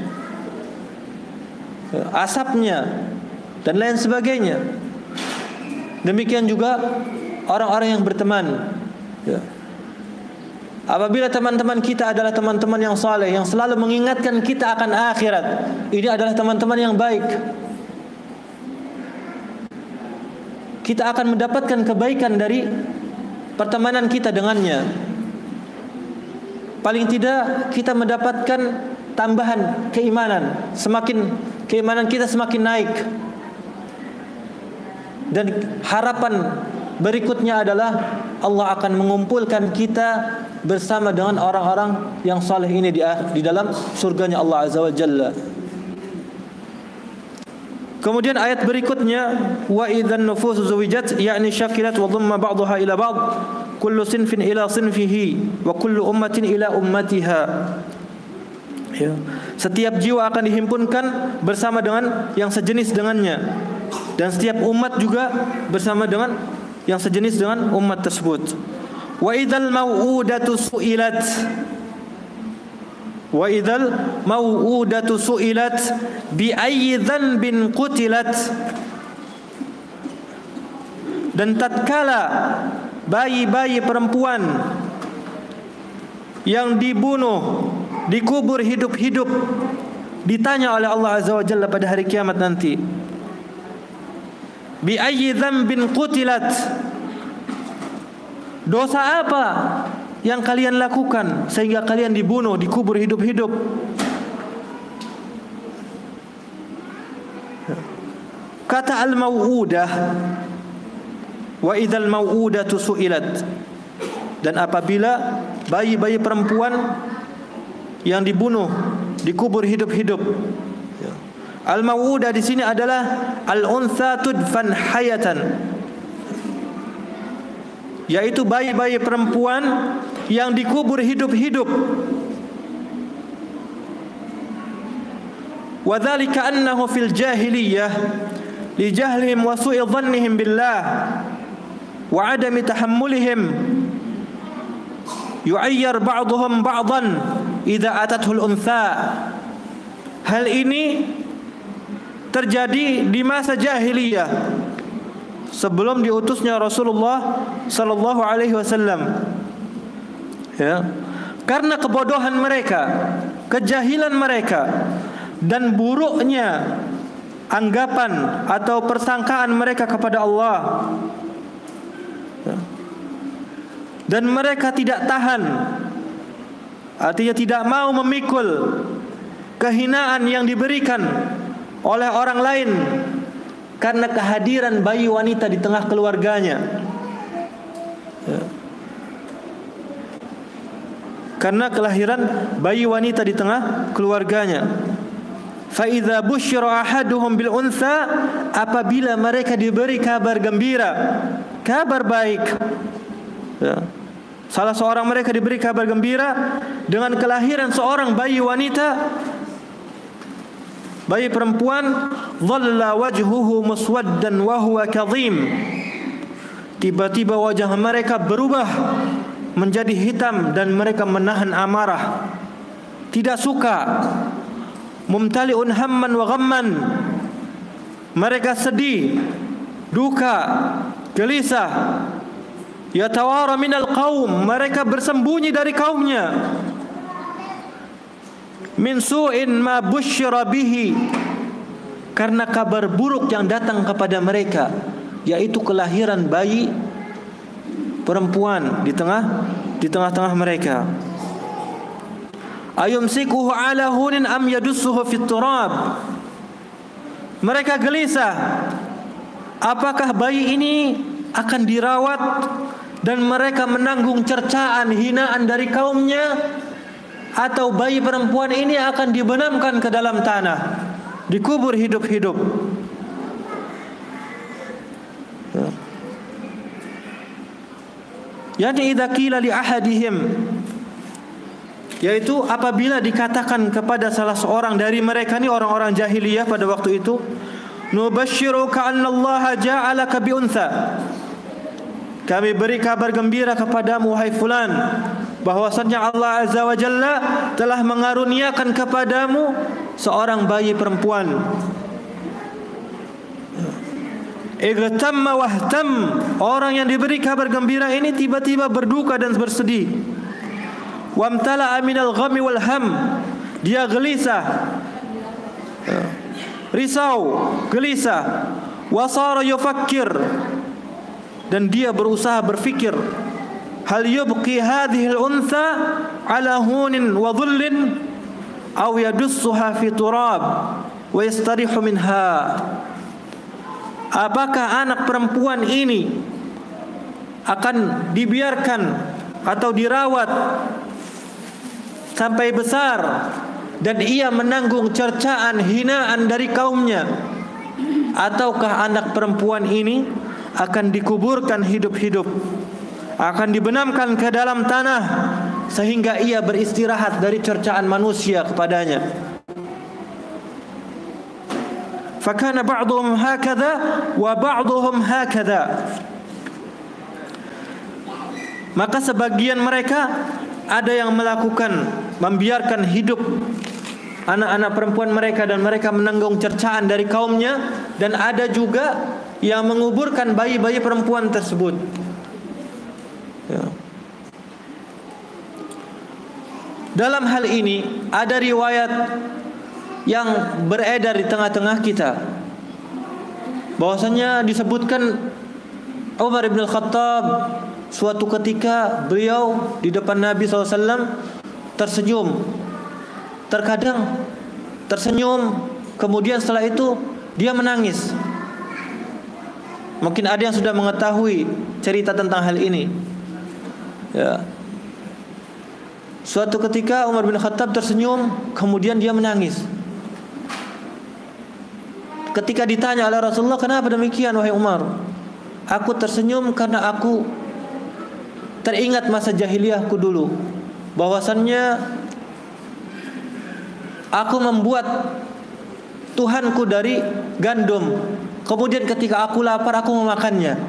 ya, asapnya dan lain sebagainya demikian juga orang-orang yang berteman. Ya. Apabila teman-teman kita adalah teman-teman yang saleh yang selalu mengingatkan kita akan akhirat, ini adalah teman-teman yang baik. Kita akan mendapatkan kebaikan dari pertemanan kita dengannya. Paling tidak kita mendapatkan tambahan keimanan, semakin keimanan kita semakin naik. Dan harapan Berikutnya adalah Allah akan mengumpulkan kita bersama dengan orang-orang yang saleh ini di, di dalam surganya Allah Azza wa Jalla. Kemudian ayat berikutnya wa idzan nufus zuwijat yakni syakilat wa dhamma ba'daha ila ba'd kullu sinfin ila sinfihi wa kullu ummatin ila ummatiha. Ya. Setiap jiwa akan dihimpunkan bersama dengan yang sejenis dengannya dan setiap umat juga bersama dengan yang sejenis dengan umat tersebut. Wa idzal mau'udatu su'ilat Wa idzal mau'udatu su'ilat bi ayyi dhanbin qutilat. Dan tatkala bayi-bayi perempuan yang dibunuh dikubur hidup-hidup ditanya oleh Allah Azza wa Jalla pada hari kiamat nanti bi ayyi dzambin qutilat? Dosa apa yang kalian lakukan sehingga kalian dibunuh dikubur hidup-hidup kata al-mau'udah wa idzal mau'udatu su'ilat dan apabila bayi-bayi perempuan yang dibunuh, dikubur hidup-hidup. Al-mawuda di sini adalah al-untha tudfan hayatan. Yaitu bayi-bayi perempuan yang dikubur hidup-hidup. Wadhalika annahu fil jahiliyah li jahlihim wa su'i dhannihim billah wa adami tahammulihim yu'ayyar ba'dhum ba'dhan idza atathul untha hal ini terjadi di masa jahiliyah sebelum diutusnya Rasulullah sallallahu alaihi wasallam. Ya. Karena kebodohan mereka kejahilan mereka dan buruknya anggapan atau persangkaan mereka kepada Allah. Ya. dan mereka tidak tahan. Artinya tidak mau memikul kehinaan yang diberikan oleh orang lain karena kehadiran bayi wanita di tengah keluarganya ya. karena kelahiran bayi wanita di tengah keluarganya fa idza busyira ahaduhum bil untha apabila mereka diberi kabar gembira kabar baik ya. salah seorang mereka diberi kabar gembira dengan kelahiran seorang bayi wanita bayi perempuan dhalla wajhuhu muswaddan wa huwa kadhim tiba-tiba wajah mereka berubah menjadi hitam dan mereka menahan amarah. Tidak suka. Mumtali'un hamman wa ghamman. Mereka sedih duka gelisah. Yatawara minal qaum. Mereka bersembunyi dari kaumnya min su'in ma busyira bihi. Karena kabar buruk yang datang kepada mereka yaitu kelahiran bayi perempuan di tengah di tengah-tengah mereka. Ayumsikuhu ala hunin am yadussuhu fit turab. Mereka gelisah. Apakah bayi ini akan dirawat dan mereka menanggung cercaan hinaan dari kaumnya atau bayi perempuan ini akan dibenamkan ke dalam tanah dikubur hidup-hidup. Yani idza li ahadihim yaitu apabila dikatakan kepada salah seorang dari mereka ni orang-orang jahiliyah pada waktu itu nubashshiruka anna Allah ja'alaka bi kami beri kabar gembira kepadamu wahai fulan bahwasanya Allah azza wa jalla telah mengaruniakan kepadamu seorang bayi perempuan. Igtamma wahtam orang yang diberi kabar gembira ini tiba-tiba berduka dan bersedih. Wamtala aminal ghami wal ham dia gelisah. Risau gelisah. Wasara yufakkir dan dia berusaha berfikir hal yubqi hadhihi al untha ala hunin wa dhullin aw yadussuha fi turab wa yastarihu minha? Apakah anak perempuan ini akan dibiarkan atau dirawat sampai besar dan ia menanggung cercaan hinaan dari kaumnya? Ataukah anak perempuan ini akan dikuburkan hidup-hidup akan dibenamkan ke dalam tanah sehingga ia beristirahat dari cercaan manusia kepadanya. Fakana ba'dhum hakadha wa ba'dhum hakadha. Maka sebagian mereka ada yang melakukan membiarkan hidup anak-anak perempuan mereka dan mereka menanggung cercaan dari kaumnya dan ada juga yang menguburkan bayi-bayi perempuan tersebut. Ya. Dalam hal ini ada riwayat yang beredar di tengah-tengah kita bahwasanya disebutkan Umar bin Khattab Suatu ketika beliau di depan Nabi SAW tersenyum. Terkadang tersenyum, kemudian setelah itu dia menangis. Mungkin ada yang sudah mengetahui cerita tentang hal ini. Ya. Suatu ketika Umar bin Khattab tersenyum, kemudian dia menangis. Ketika ditanya oleh Rasulullah, "Kenapa demikian wahai Umar?" Aku tersenyum karena aku teringat masa jahiliyahku dulu. Bahwasannya aku membuat Tuhanku dari gandum. Kemudian ketika aku lapar aku memakannya.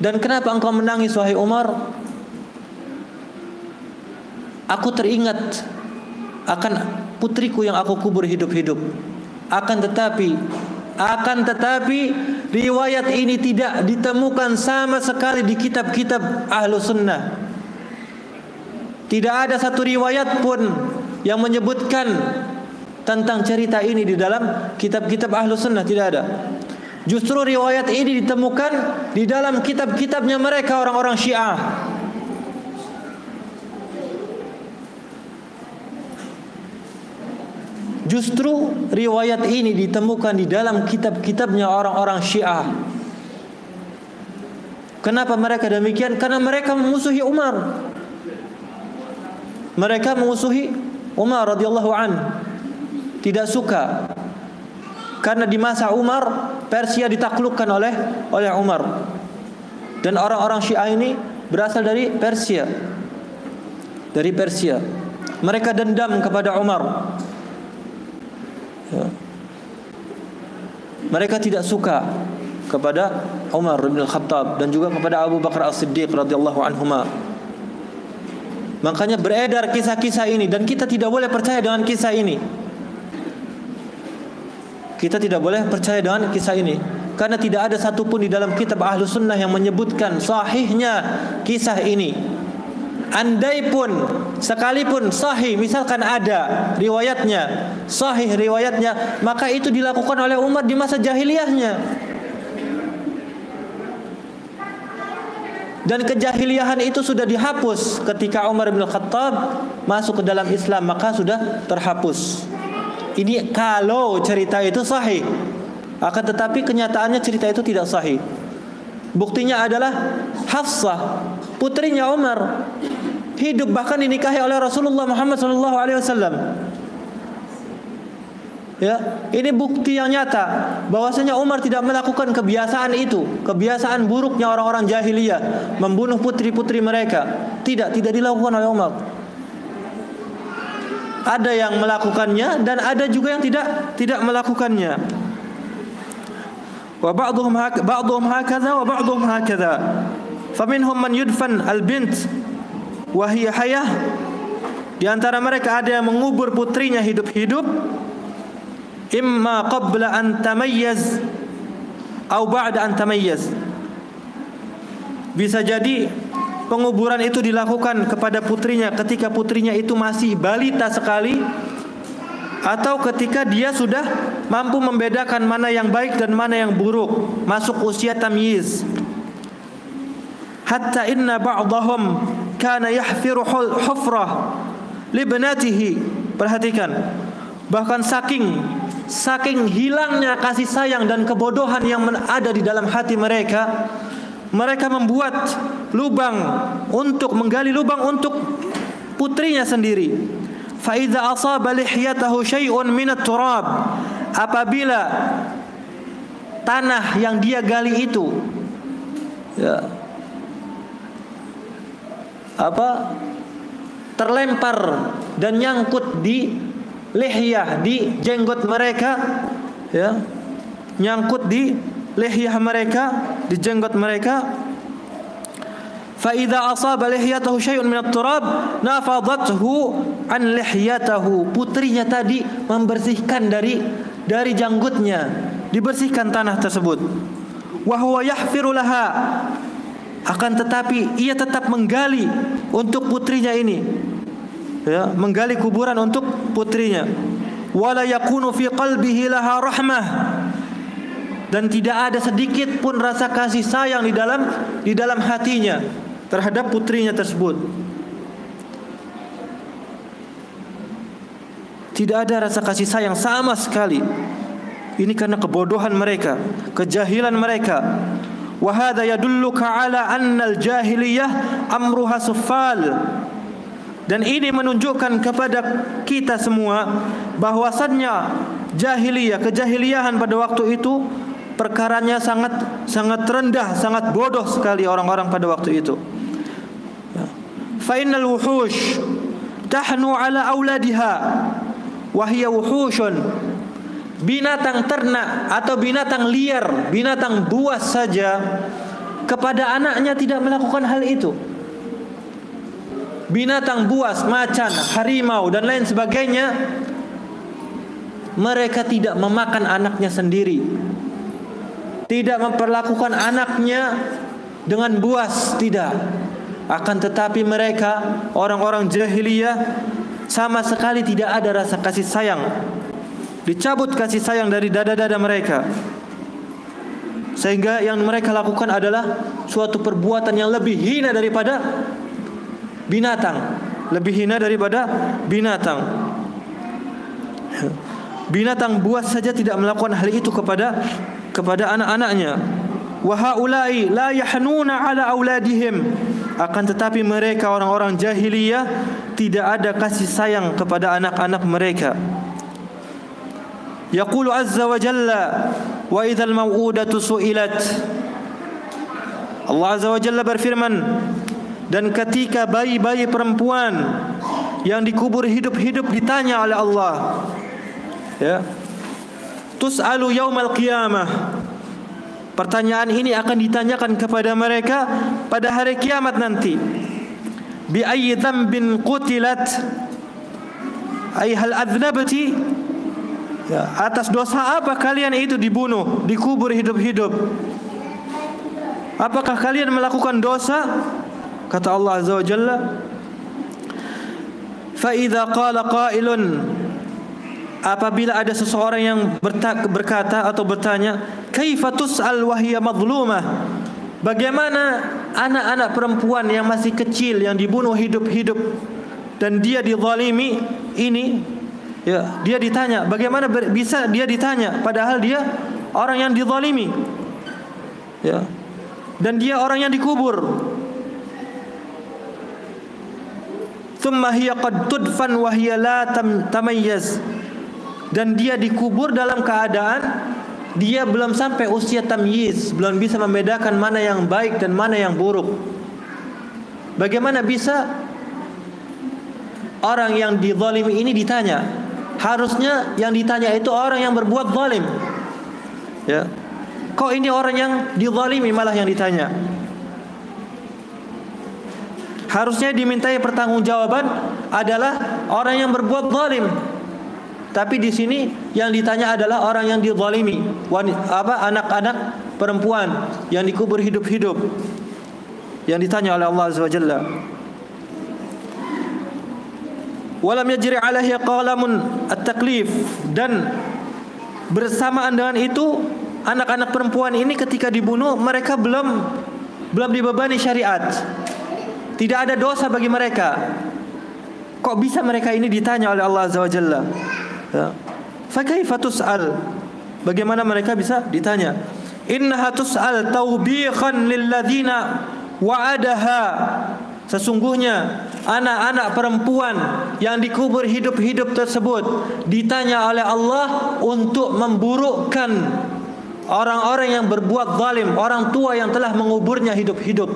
Dan kenapa engkau menangis wahai Umar? Aku teringat akan putriku yang aku kubur hidup-hidup. Akan tetapi akan tetapi riwayat ini tidak ditemukan sama sekali di kitab-kitab ahlu sunnah. Tidak ada satu riwayat pun yang menyebutkan tentang cerita ini di dalam kitab-kitab ahlu sunnah. Tidak ada. Justru riwayat ini ditemukan di dalam kitab-kitabnya mereka orang-orang syiah. Justru riwayat ini ditemukan di dalam kitab-kitabnya orang-orang Syiah. Kenapa mereka demikian? Karena mereka memusuhi Umar. Mereka memusuhi Umar radhiyallahu an. Tidak suka. Karena di masa Umar Persia ditaklukkan oleh oleh Umar. Dan orang-orang Syiah ini berasal dari Persia. Dari Persia. Mereka dendam kepada Umar Ya. Mereka tidak suka kepada Umar bin Khattab dan juga kepada Abu Bakar As-Siddiq radhiyallahu anhuma. Makanya beredar kisah-kisah ini dan kita tidak boleh percaya dengan kisah ini. Kita tidak boleh percaya dengan kisah ini karena tidak ada satupun di dalam kitab Ahlu Sunnah yang menyebutkan sahihnya kisah ini. Andai pun sekalipun sahih misalkan ada riwayatnya, sahih riwayatnya, maka itu dilakukan oleh umat di masa jahiliyahnya. Dan kejahiliahan itu sudah dihapus ketika Umar bin Khattab masuk ke dalam Islam, maka sudah terhapus. Ini kalau cerita itu sahih. Akan tetapi kenyataannya cerita itu tidak sahih. Buktinya adalah Hafsah, putrinya Umar, hidup bahkan dinikahi oleh Rasulullah Muhammad wasallam. Ya, ini bukti yang nyata bahwasanya Umar tidak melakukan kebiasaan itu, kebiasaan buruknya orang-orang jahiliyah membunuh putri-putri mereka. Tidak, tidak dilakukan oleh Umar. Ada yang melakukannya dan ada juga yang tidak tidak melakukannya. Wa ba'dhum ba'dhum hakadha wa ba'dhum hakadha. Faminhum man yudfan al-bint wahiyah hayah di antara mereka ada yang mengubur putrinya hidup-hidup imma qabla an tamayyaz atau ba'da an tamayyaz bisa jadi penguburan itu dilakukan kepada putrinya ketika putrinya itu masih balita sekali atau ketika dia sudah mampu membedakan mana yang baik dan mana yang buruk masuk usia tamyiz. Hatta inna ba'dahum kana yahfiru hufrah libnatihi perhatikan bahkan saking saking hilangnya kasih sayang dan kebodohan yang ada di dalam hati mereka mereka membuat lubang untuk menggali lubang untuk putrinya sendiri. Fa idza asaba lihyatahu syai'un min turab. Apabila tanah yang dia gali itu ya apa terlempar dan nyangkut di lehyah di jenggot mereka ya nyangkut di lehyah mereka di jenggot mereka فإذا أصاب لحيته شيء من التراب نفضته عن لحيته putrinya tadi membersihkan dari dari janggutnya dibersihkan tanah tersebut wa huwa yahfiru laha akan tetapi ia tetap menggali untuk putrinya ini ya menggali kuburan untuk putrinya. Wala yakunu fi qalbihi laha rahmah. Dan tidak ada sedikit pun rasa kasih sayang di dalam di dalam hatinya terhadap putrinya tersebut. Tidak ada rasa kasih sayang sama sekali. Ini karena kebodohan mereka kejahilan mereka. Wa hadha yadulluka ala anna al-jahiliyah amruha suffal dan ini menunjukkan kepada kita semua bahwasannya jahiliyah kejahiliahan pada waktu itu perkaranya sangat sangat rendah sangat bodoh sekali orang-orang pada waktu itu ya. fa innal wuhush tahnu ala auladiha wa hiya wuhushun binatang ternak atau binatang liar, binatang buas saja kepada anaknya tidak melakukan hal itu. Binatang buas, macan, harimau dan lain sebagainya mereka tidak memakan anaknya sendiri. Tidak memperlakukan anaknya dengan buas, tidak. Akan tetapi mereka orang-orang jahiliyah sama sekali tidak ada rasa kasih sayang dicabut kasih sayang dari dada-dada mereka sehingga yang mereka lakukan adalah suatu perbuatan yang lebih hina daripada binatang. Lebih hina daripada binatang. Binatang buas saja tidak melakukan hal itu kepada kepada anak-anaknya. Wa haula'i la yahnuna ala auladihim. Akan tetapi mereka orang-orang jahiliyah tidak ada kasih sayang kepada anak-anak mereka. Yaqulu azza wa jalla wa idzal mau'udatu su'ilat? Allah azza wa jalla berfirman dan ketika bayi-bayi perempuan yang dikubur hidup-hidup ditanya oleh Allah ya tus'alu yaumal qiyamah pertanyaan ini akan ditanyakan kepada mereka pada hari kiamat nanti bi ayyi dhanbin qutilat ay hal adnabti Ya, atas dosa apa kalian itu dibunuh, dikubur hidup-hidup? Apakah kalian melakukan dosa? Kata Allah Azza wa Jalla, "Fa idza qala qailun" Apabila ada seseorang yang berkata atau bertanya, "Kaifa tus'al wa hiya madhlumah?" Bagaimana anak-anak perempuan yang masih kecil yang dibunuh hidup-hidup dan dia dizalimi ini Ya, dia ditanya, bagaimana bisa dia ditanya padahal dia orang yang dizalimi. Ya. Dan dia orang yang dikubur. Thumma hiya qad tudfan. Dan dia dikubur dalam keadaan dia belum sampai usia tamyiz, belum bisa membedakan mana yang baik dan mana yang buruk. Bagaimana bisa orang yang dizalimi ini ditanya, Harusnya yang ditanya itu orang yang berbuat zalim. Ya. Kok ini orang yang dizalimi malah yang ditanya? Harusnya dimintai pertanggungjawaban adalah orang yang berbuat zalim. Tapi di sini yang ditanya adalah orang yang dizalimi, apa anak-anak perempuan yang dikubur hidup-hidup. Yang ditanya oleh Allah Azza wa Jalla. walam yajri alaihi qalamun at-taklif dan bersamaan dengan itu anak-anak perempuan ini ketika dibunuh mereka belum belum dibebani syariat tidak ada dosa bagi mereka. Kok bisa mereka ini ditanya oleh Allah azza ya. Fa kaifa tus'al? Bagaimana mereka bisa ditanya? Innaha tus'al tawbiqan lil ladzina wa'adaha. Sesungguhnya anak-anak perempuan yang dikubur hidup-hidup tersebut ditanya oleh Allah untuk memburukkan orang-orang yang berbuat zalim, orang tua yang telah menguburnya hidup-hidup.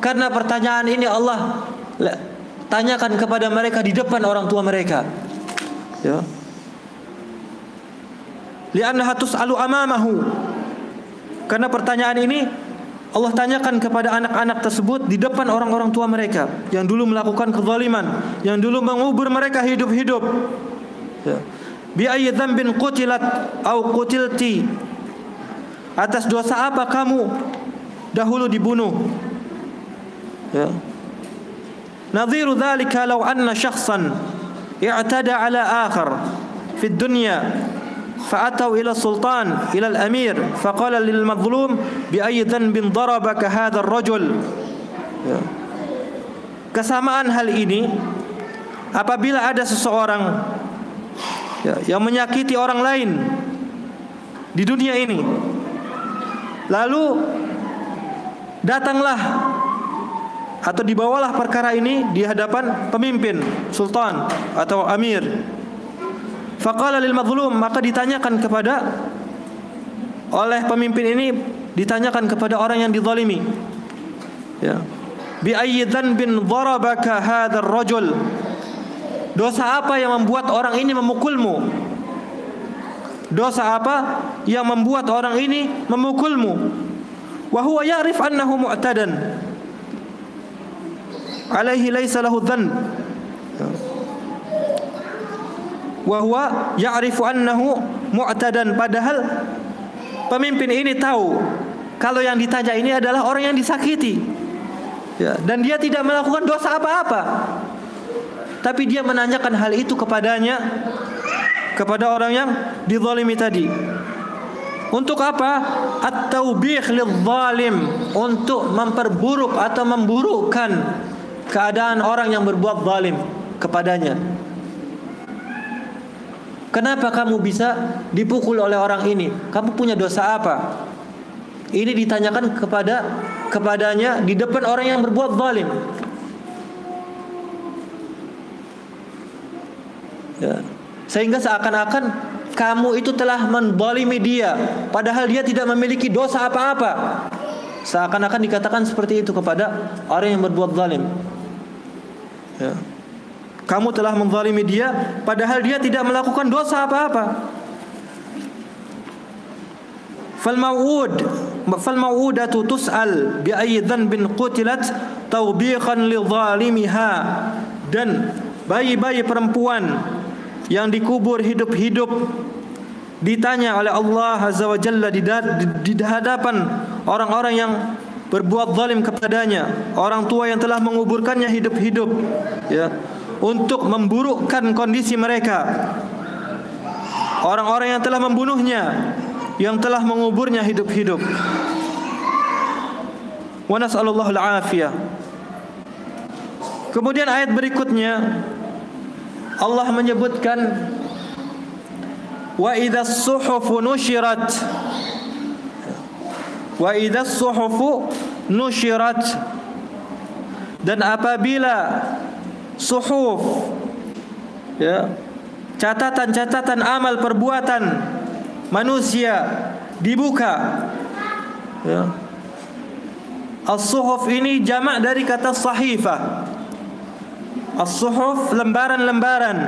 Karena pertanyaan ini Allah tanyakan kepada mereka di depan orang tua mereka. Ya. Liannaha tus'alu amamahu. Karena pertanyaan ini Allah tanyakan kepada anak-anak tersebut di depan orang-orang tua mereka yang dulu melakukan kezaliman, yang dulu mengubur mereka hidup-hidup. Ya. Bi ayyi dzambin qutilat au qutilti? Atas dosa apa kamu dahulu dibunuh? Ya. Nadhiru dzalika law anna syakhsan i'tada ala akhar fi dunya فأتوا إلى السلطان إلى الأمير فقال للمظلوم بأي ذنب ضربك هذا الرجل kesamaan hal ini apabila ada seseorang ya, yang menyakiti orang lain di dunia ini Lalu datanglah atau dibawalah perkara ini di hadapan pemimpin, sultan atau amir. Faqala lil mazlum maka ditanyakan kepada oleh pemimpin ini ditanyakan kepada orang yang dizalimi. Ya. Bi ayyi dhanbin darabaka hadzal rajul? Dosa apa yang membuat orang ini memukulmu? Dosa apa yang membuat orang ini memukulmu? Wa huwa ya'rif annahu mu'tadan. Alaihi laysa lahu dhanb. Wa huwa ya'rifu annahu mu'tadan padahal pemimpin ini tahu kalau yang ditanya ini adalah orang yang disakiti. Ya, dan dia tidak melakukan dosa apa-apa. Tapi dia menanyakan hal itu kepadanya kepada orang yang dizalimi tadi. Untuk apa? At-taubih lidzalim, untuk memperburuk atau memburukkan keadaan orang yang berbuat zalim kepadanya. Kenapa kamu bisa dipukul oleh orang ini? Kamu punya dosa apa? Ini ditanyakan kepada kepadanya di depan orang yang berbuat zalim. Ya. Sehingga seakan-akan kamu itu telah menzalimi dia padahal dia tidak memiliki dosa apa-apa. Seakan-akan dikatakan seperti itu kepada orang yang berbuat zalim. Ya. Kamu telah menzalimi dia padahal dia tidak melakukan dosa apa-apa. Fal mau'ud fal mau'udatu tus'al bi ayyi dhanbin qutilat tawbiqan li dan bayi-bayi perempuan yang dikubur hidup-hidup ditanya oleh Allah Azza wa Jalla di hadapan orang-orang yang berbuat zalim kepadanya, orang tua yang telah menguburkannya hidup-hidup, ya untuk memburukkan kondisi mereka. Orang-orang yang telah membunuhnya, yang telah menguburnya hidup-hidup. Wa nas'alullah al-afiyah. Kemudian ayat berikutnya Allah menyebutkan wa idza suhufu nushirat wa idza suhufu nushirat dan apabila suhuf ya catatan-catatan amal perbuatan manusia dibuka ya As-suhuf ini jamak dari kata sahifah. As-suhuf lembaran-lembaran.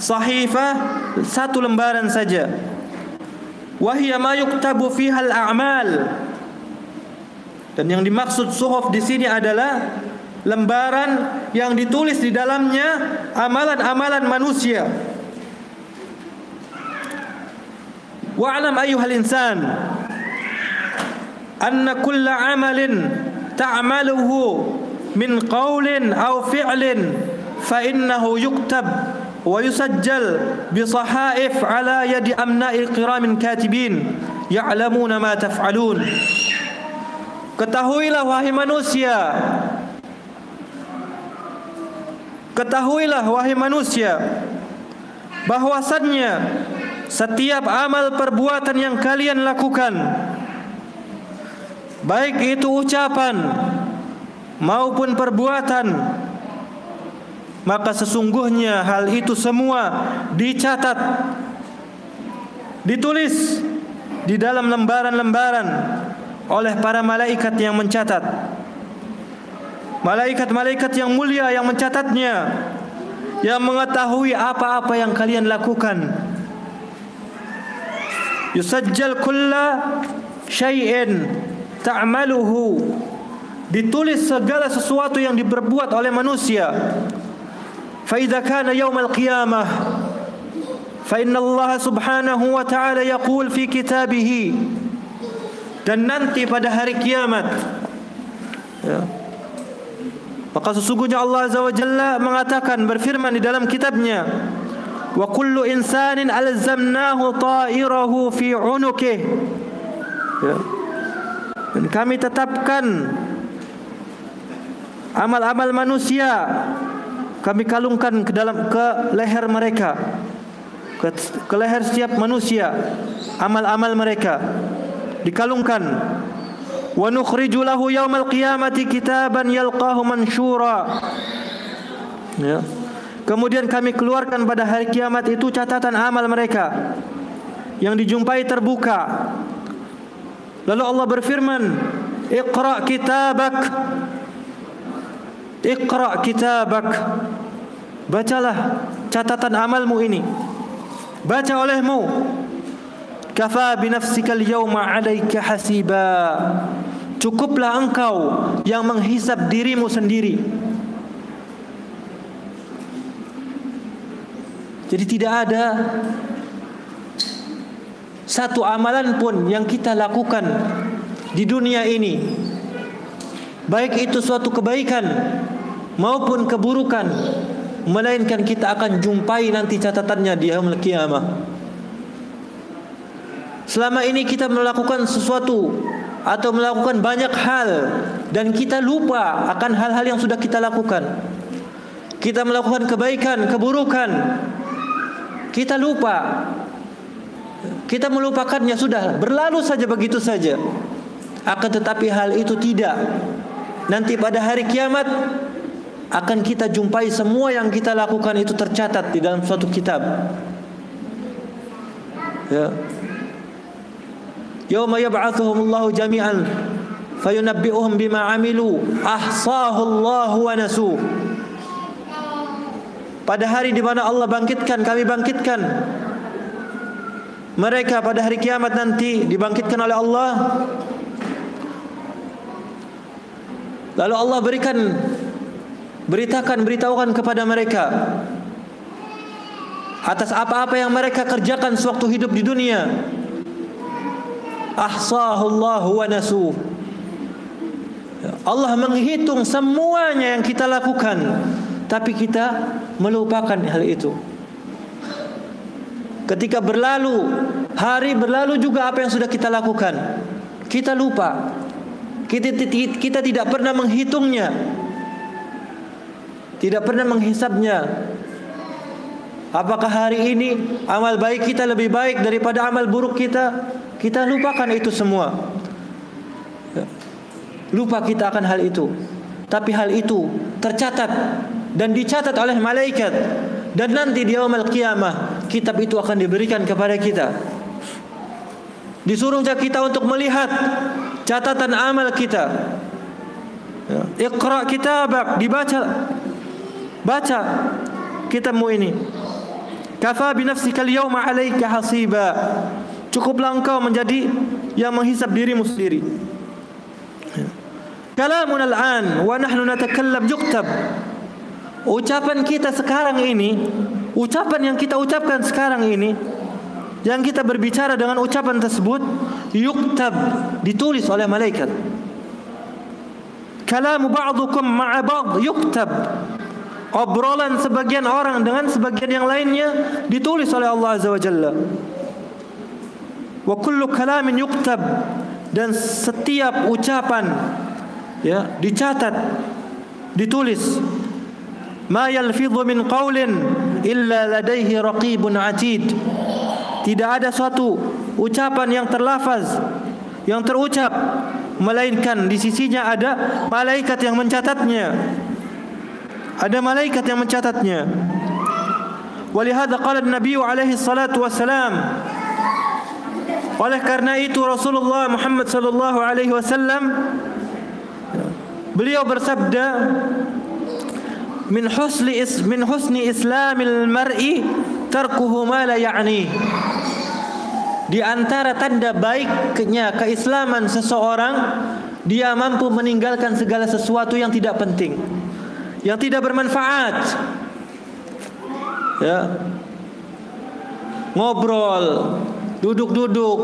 Sahifah satu lembaran saja. Wahia ma yuktabu fiha al-a'mal. Dan yang dimaksud suhuf di sini adalah lembaran yang ditulis di dalamnya amalan-amalan manusia. Wa'lam ayyuhal insan anna kulla amalin ta'maluhu min qawlin aw fi'lin fa innahu yuktab wa yusajjal bi sahaif ala yadi amna'il qiramin katibin ya'lamuna ma taf'alun Ketahuilah wahai manusia. Ketahuilah wahai manusia bahwasannya setiap amal perbuatan yang kalian lakukan baik itu ucapan maupun perbuatan maka sesungguhnya hal itu semua dicatat ditulis di dalam lembaran-lembaran oleh para malaikat yang mencatat. Malaikat-malaikat yang mulia yang mencatatnya yang mengetahui apa-apa yang kalian lakukan. Yusajjal kulla syai'in ta'maluhu. Ditulis segala sesuatu yang diperbuat oleh manusia. Fa idza kana yaumul qiyamah fa inna Allah subhanahu wa ta'ala yaqul fi kitabih dan nanti pada hari kiamat ya Maka sesungguhnya Allah Azza wa Jalla mengatakan berfirman di dalam kitabnya wa kullu insanin alzamnahu ta'irahu fi ya. Dan kami tetapkan amal-amal manusia kami kalungkan ke dalam ke leher mereka. Ke, ke leher setiap manusia amal-amal mereka dikalungkan. Wa nukhriju lahu yaumal qiyamati kitaban yalqahu mansyura ya. Kemudian kami keluarkan pada hari kiamat itu catatan amal mereka yang dijumpai terbuka. Lalu Allah berfirman iqra kitabak. Iqra kitabak. Bacalah catatan amalmu ini. Baca olehmu kafa binafsikal yawma 'alaika hasiba. Cukuplah engkau yang menghisap dirimu sendiri. Jadi tidak ada satu amalan pun yang kita lakukan di dunia ini. Baik itu suatu kebaikan maupun keburukan melainkan kita akan jumpai nanti catatannya di hari kiamat. Selama ini kita melakukan sesuatu atau melakukan banyak hal dan kita lupa akan hal-hal yang sudah kita lakukan. Kita melakukan kebaikan, keburukan. Kita lupa. Kita melupakannya sudah berlalu saja begitu saja. Akan tetapi hal itu tidak. Nanti pada hari kiamat akan kita jumpai semua yang kita lakukan itu tercatat di dalam suatu kitab. Ya. Yauma yab'atsuhum Allahu jami'an fayunabbi'uhum bima 'amilu ahsahu wa nasu. Pada hari di mana Allah bangkitkan, kami bangkitkan mereka pada hari kiamat nanti dibangkitkan oleh Allah. Lalu Allah berikan Beritakan, beritahukan kepada mereka atas apa-apa yang mereka kerjakan sewaktu hidup di dunia. Ahsahullahu wa nasu. Allah menghitung semuanya yang kita lakukan, tapi kita melupakan hal itu. Ketika berlalu, hari berlalu juga apa yang sudah kita lakukan. Kita lupa. Kita, kita tidak pernah menghitungnya. Tidak pernah menghisapnya. Apakah hari ini amal baik kita lebih baik daripada amal buruk kita? Kita lupakan itu semua. Lupa kita akan hal itu. Tapi hal itu tercatat dan dicatat oleh malaikat dan nanti di yaumul qiyamah kitab itu akan diberikan kepada kita. Disuruh kita untuk melihat catatan amal kita. Ya. Iqra kitabak dibaca Baca kitabmu ini. Kafa bi nafsika al-yawma 'alaika hasiba. Cukuplah engkau menjadi yang menghisap dirimu sendiri. Kalamun al-an wa nahnu natakallam yuktab. Ucapan kita sekarang ini, ucapan yang kita ucapkan sekarang ini, yang kita berbicara dengan ucapan tersebut, yuktab, ditulis oleh malaikat. Kalamu ba'dukum ma'a ba'd yuktab obrolan sebagian orang dengan sebagian yang lainnya ditulis oleh Allah Azza wa Jalla. Wa kullu kalamin yuktab. Dan setiap ucapan ya dicatat ditulis. Ma yalfidhu min qawlin illa ladaihi raqibun atid. Tidak ada suatu ucapan yang terlafaz yang terucap melainkan di sisinya ada malaikat yang mencatatnya ada malaikat yang mencatatnya. Walihada qala Nabi alaihi salatu wassalam. Oleh karena itu Rasulullah Muhammad sallallahu alaihi wasallam beliau bersabda min husni is min husni islamil mar'i tarkuhu ma la ya'ni. Di antara tanda baiknya keislaman seseorang dia mampu meninggalkan segala sesuatu yang tidak penting yang tidak bermanfaat. Ya. Ngobrol, duduk-duduk,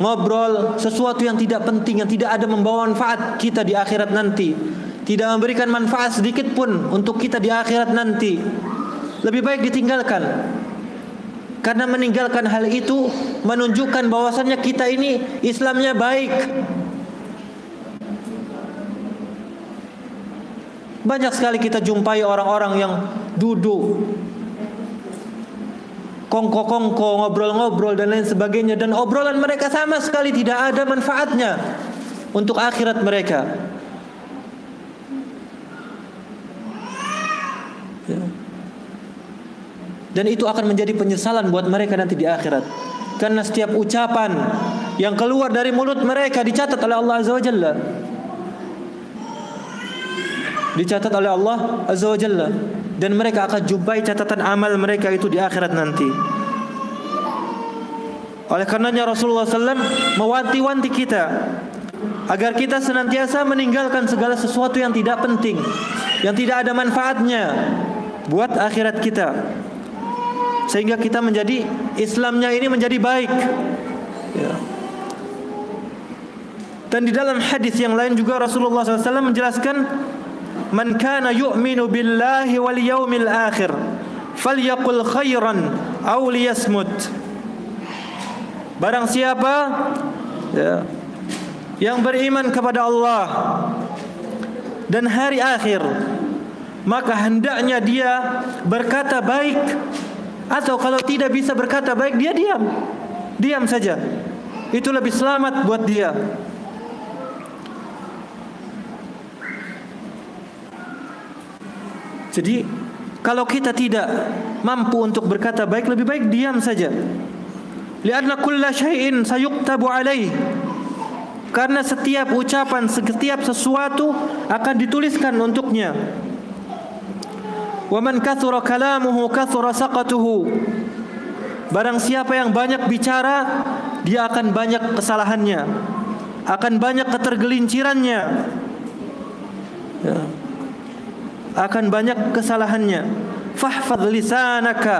ngobrol sesuatu yang tidak penting, yang tidak ada membawa manfaat kita di akhirat nanti. Tidak memberikan manfaat sedikit pun untuk kita di akhirat nanti. Lebih baik ditinggalkan. Karena meninggalkan hal itu menunjukkan bahwasannya kita ini Islamnya baik, Banyak sekali kita jumpai orang-orang yang duduk kongko-kongko, ngobrol-ngobrol dan lain sebagainya dan obrolan mereka sama sekali tidak ada manfaatnya. untuk akhirat mereka. Ya. Dan itu akan menjadi penyesalan buat mereka nanti di akhirat. Karena setiap ucapan yang keluar dari mulut mereka dicatat oleh Allah Azza wa Jalla. Dicatat oleh Allah Azza wa Jalla dan mereka akan jumpai catatan amal mereka itu di akhirat nanti. Oleh karenanya Rasulullah SAW mewanti-wanti kita agar kita senantiasa meninggalkan segala sesuatu yang tidak penting, yang tidak ada manfaatnya buat akhirat kita. Sehingga kita menjadi Islamnya ini menjadi baik. Ya. Dan di dalam hadis yang lain juga Rasulullah SAW menjelaskan Man kana yu'minu billahi wal yawmil akhir falyaqul khairan aw Barang siapa ya, yang beriman kepada Allah dan hari akhir, maka hendaknya dia berkata baik atau kalau tidak bisa berkata baik dia diam. Diam saja. Itu lebih selamat buat dia. Jadi kalau kita tidak mampu untuk berkata baik lebih baik diam saja. Lianna kulla syai'in sayuktabu alaih. Karena setiap ucapan, setiap sesuatu akan dituliskan untuknya. Wa man kathura kalamuhu kathura saqatuhu. Barang siapa yang banyak bicara, dia akan banyak kesalahannya. Akan banyak ketergelincirannya. Ya. Akan banyak kesalahannya. Fahfadh lisanaka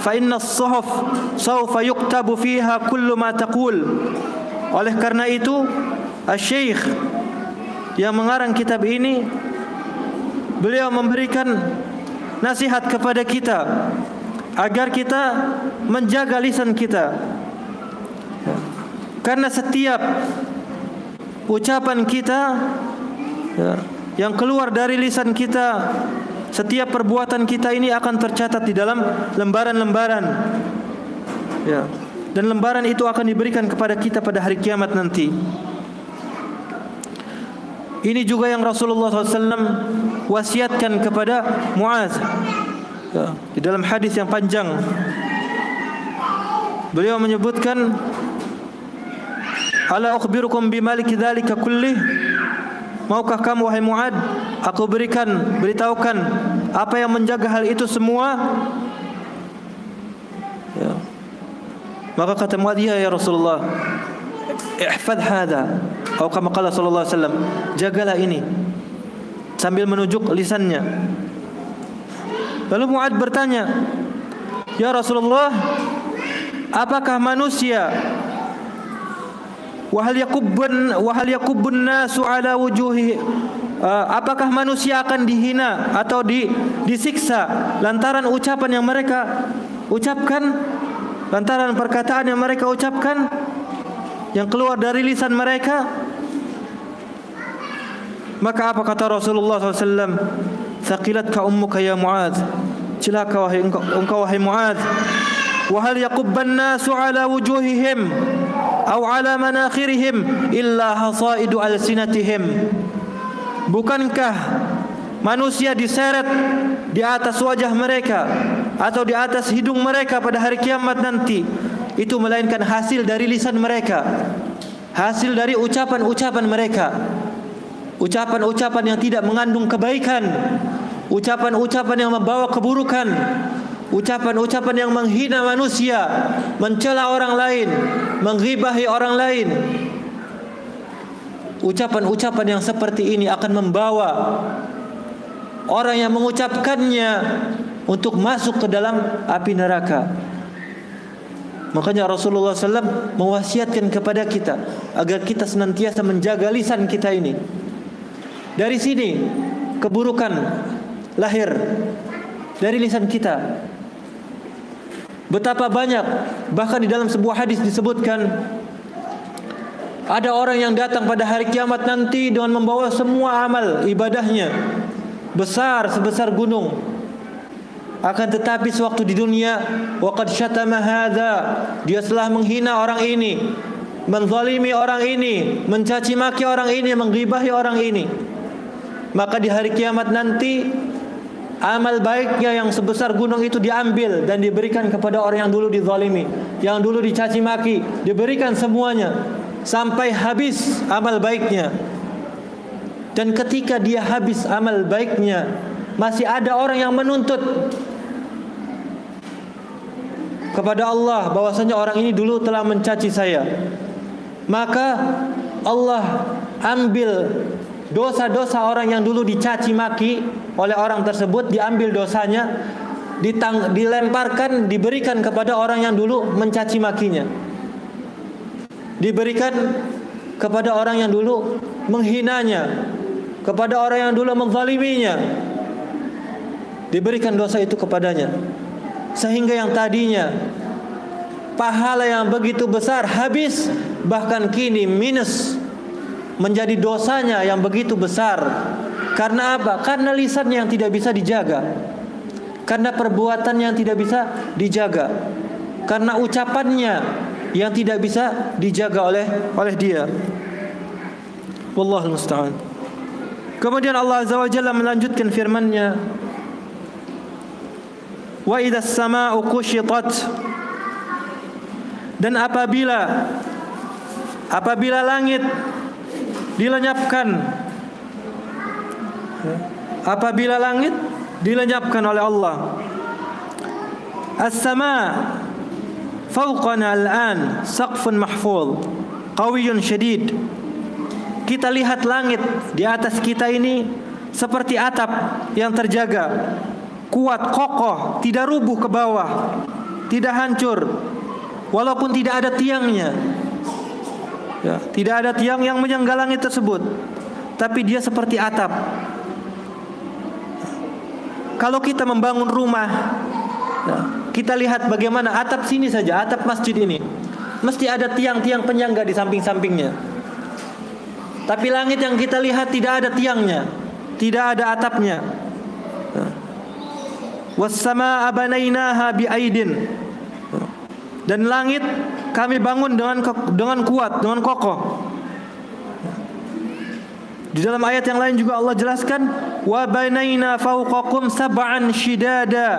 fa inna as-suhuf sawfa yuktabu fiha kullu ma taqul oleh karena itu Syekh yang mengarang kitab ini beliau memberikan nasihat kepada kita agar kita menjaga lisan kita karena setiap ucapan kita ya, yang keluar dari lisan kita setiap perbuatan kita ini akan tercatat di dalam lembaran-lembaran. Ya. Dan lembaran itu akan diberikan kepada kita pada hari kiamat nanti. Ini juga yang Rasulullah SAW wasiatkan kepada Muaz. Ya. Di dalam hadis yang panjang. Beliau menyebutkan Ala ukhbirukum bimalik dzalika kullih Maukah kamu wahai Muad aku berikan beritahukan apa yang menjaga hal itu semua? Ya. Maka kata Muad ya, ya Rasulullah ihfad hada atau kama qala sallallahu alaihi wasallam jagalah ini sambil menunjuk lisannya Lalu Muad bertanya Ya Rasulullah apakah manusia Wahal yakubbun wahal yakubbun nasu ala wujuhi uh, apakah manusia akan dihina atau di, disiksa? Lantaran ucapan yang mereka ucapkan lantaran perkataan yang mereka ucapkan yang keluar dari lisan mereka maka apa kata Rasulullah SAW Thaqilatka ummuka ya Mu'ad Celaka wahai engkau, engkau wahai Mu'ad Wahal yakubban nasu ala wujuhihim atau ala manakhirihim illa hasaidu alsinatihim. Bukankah manusia diseret di atas wajah mereka atau di atas hidung mereka pada hari kiamat nanti? Itu melainkan hasil dari lisan mereka hasil dari ucapan-ucapan mereka. Ucapan-ucapan yang tidak mengandung kebaikan ucapan-ucapan yang membawa keburukan ucapan-ucapan yang menghina manusia, mencela orang lain, menghibahi orang lain. Ucapan-ucapan yang seperti ini akan membawa orang yang mengucapkannya untuk masuk ke dalam api neraka. Makanya Rasulullah SAW mewasiatkan kepada kita agar kita senantiasa menjaga lisan kita ini. Dari sini keburukan lahir dari lisan kita. Betapa banyak bahkan di dalam sebuah hadis disebutkan ada orang yang datang pada hari kiamat nanti dengan membawa semua amal ibadahnya besar sebesar gunung akan tetapi sewaktu di dunia waqad syatama hadza dia telah menghina orang ini menzalimi orang ini, mencaci maki orang ini, menggibahi orang ini. Maka di hari kiamat nanti amal baiknya yang sebesar gunung itu diambil dan diberikan kepada orang yang dulu dizalimi, yang dulu dicaci maki, diberikan semuanya sampai habis amal baiknya. Dan ketika dia habis amal baiknya, masih ada orang yang menuntut kepada Allah bahwasanya orang ini dulu telah mencaci saya. Maka Allah ambil dosa-dosa orang yang dulu dicaci maki oleh orang tersebut diambil dosanya ditang, dilemparkan diberikan kepada orang yang dulu mencaci makinya. Diberikan kepada orang yang dulu menghinanya kepada orang yang dulu menzaliminya. Diberikan dosa itu kepadanya. Sehingga yang tadinya pahala yang begitu besar habis bahkan kini minus menjadi dosanya yang begitu besar. Karena apa? Karena lisan yang tidak bisa dijaga. Karena perbuatan yang tidak bisa dijaga. Karena ucapannya yang tidak bisa dijaga oleh oleh dia. Wallahu musta'an. Kemudian Allah Azza wa Jalla melanjutkan firman-Nya Wa idza as-samaa'u kushitat Dan apabila apabila langit dilenyapkan. Apabila langit dilenyapkan oleh Allah. As-sama fawqana al-an saqfun mahfuz qawiyyun syadid. Kita lihat langit di atas kita ini seperti atap yang terjaga. Kuat kokoh tidak rubuh ke bawah tidak hancur. Walaupun tidak ada tiangnya Ya, tidak ada tiang yang menyangga langit tersebut, tapi dia seperti atap. Kalau kita membangun rumah, ya, kita lihat bagaimana atap sini saja, atap masjid ini, mesti ada tiang-tiang penyangga di samping-sampingnya. Tapi langit yang kita lihat tidak ada tiangnya, tidak ada atapnya. Ya. Wassama abanainaha biaidin. Ya. Dan langit kami bangun dengan dengan kuat, dengan kokoh. Di dalam ayat yang lain juga Allah jelaskan wa banaina fawqakum sab'an shidada.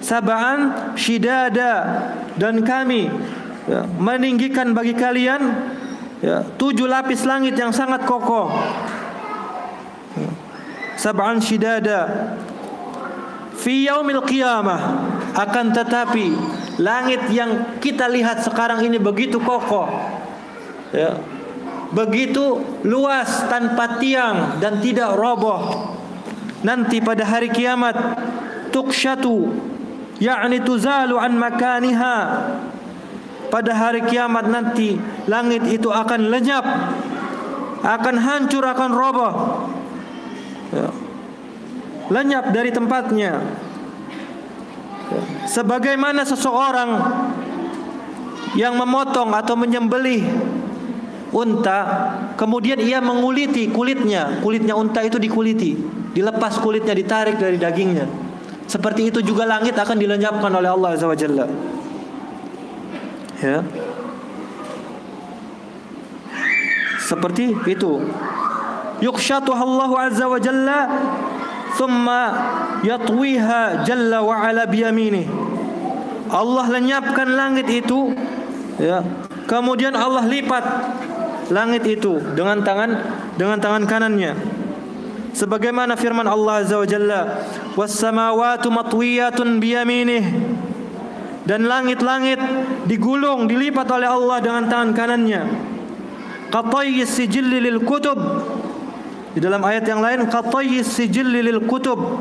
Sab'an shidada dan kami ya, meninggikan bagi kalian ya, tujuh lapis langit yang sangat kokoh. Sab'an shidada fi yaumil qiyamah akan tetapi langit yang kita lihat sekarang ini begitu kokoh ya begitu luas tanpa tiang dan tidak roboh. Nanti pada hari kiamat tukshatu yakni tuzalu an makaniha. Pada hari kiamat nanti langit itu akan lenyap akan hancur akan roboh. Ya. Lenyap dari tempatnya. Sebagaimana seseorang yang memotong atau menyembelih unta kemudian ia menguliti kulitnya. Kulitnya unta itu dikuliti dilepas kulitnya ditarik dari dagingnya. Seperti itu juga langit akan dilenyapkan oleh Allah Azza wa Jalla. Ya. Seperti itu. Yukshatu Allah Azza wa Jalla thumma yatwiha jalla wa ala biyaminih Allah lenyapkan langit itu ya. Kemudian Allah lipat langit itu dengan tangan dengan tangan kanannya. Sebagaimana firman Allah azza wa jalla was samawati matwiyatun biyaminih. Dan langit-langit digulung dilipat oleh Allah dengan tangan kanannya. Qatayyis sijilli lil kutub di dalam ayat yang lain qatayyis sijilli lil kutub.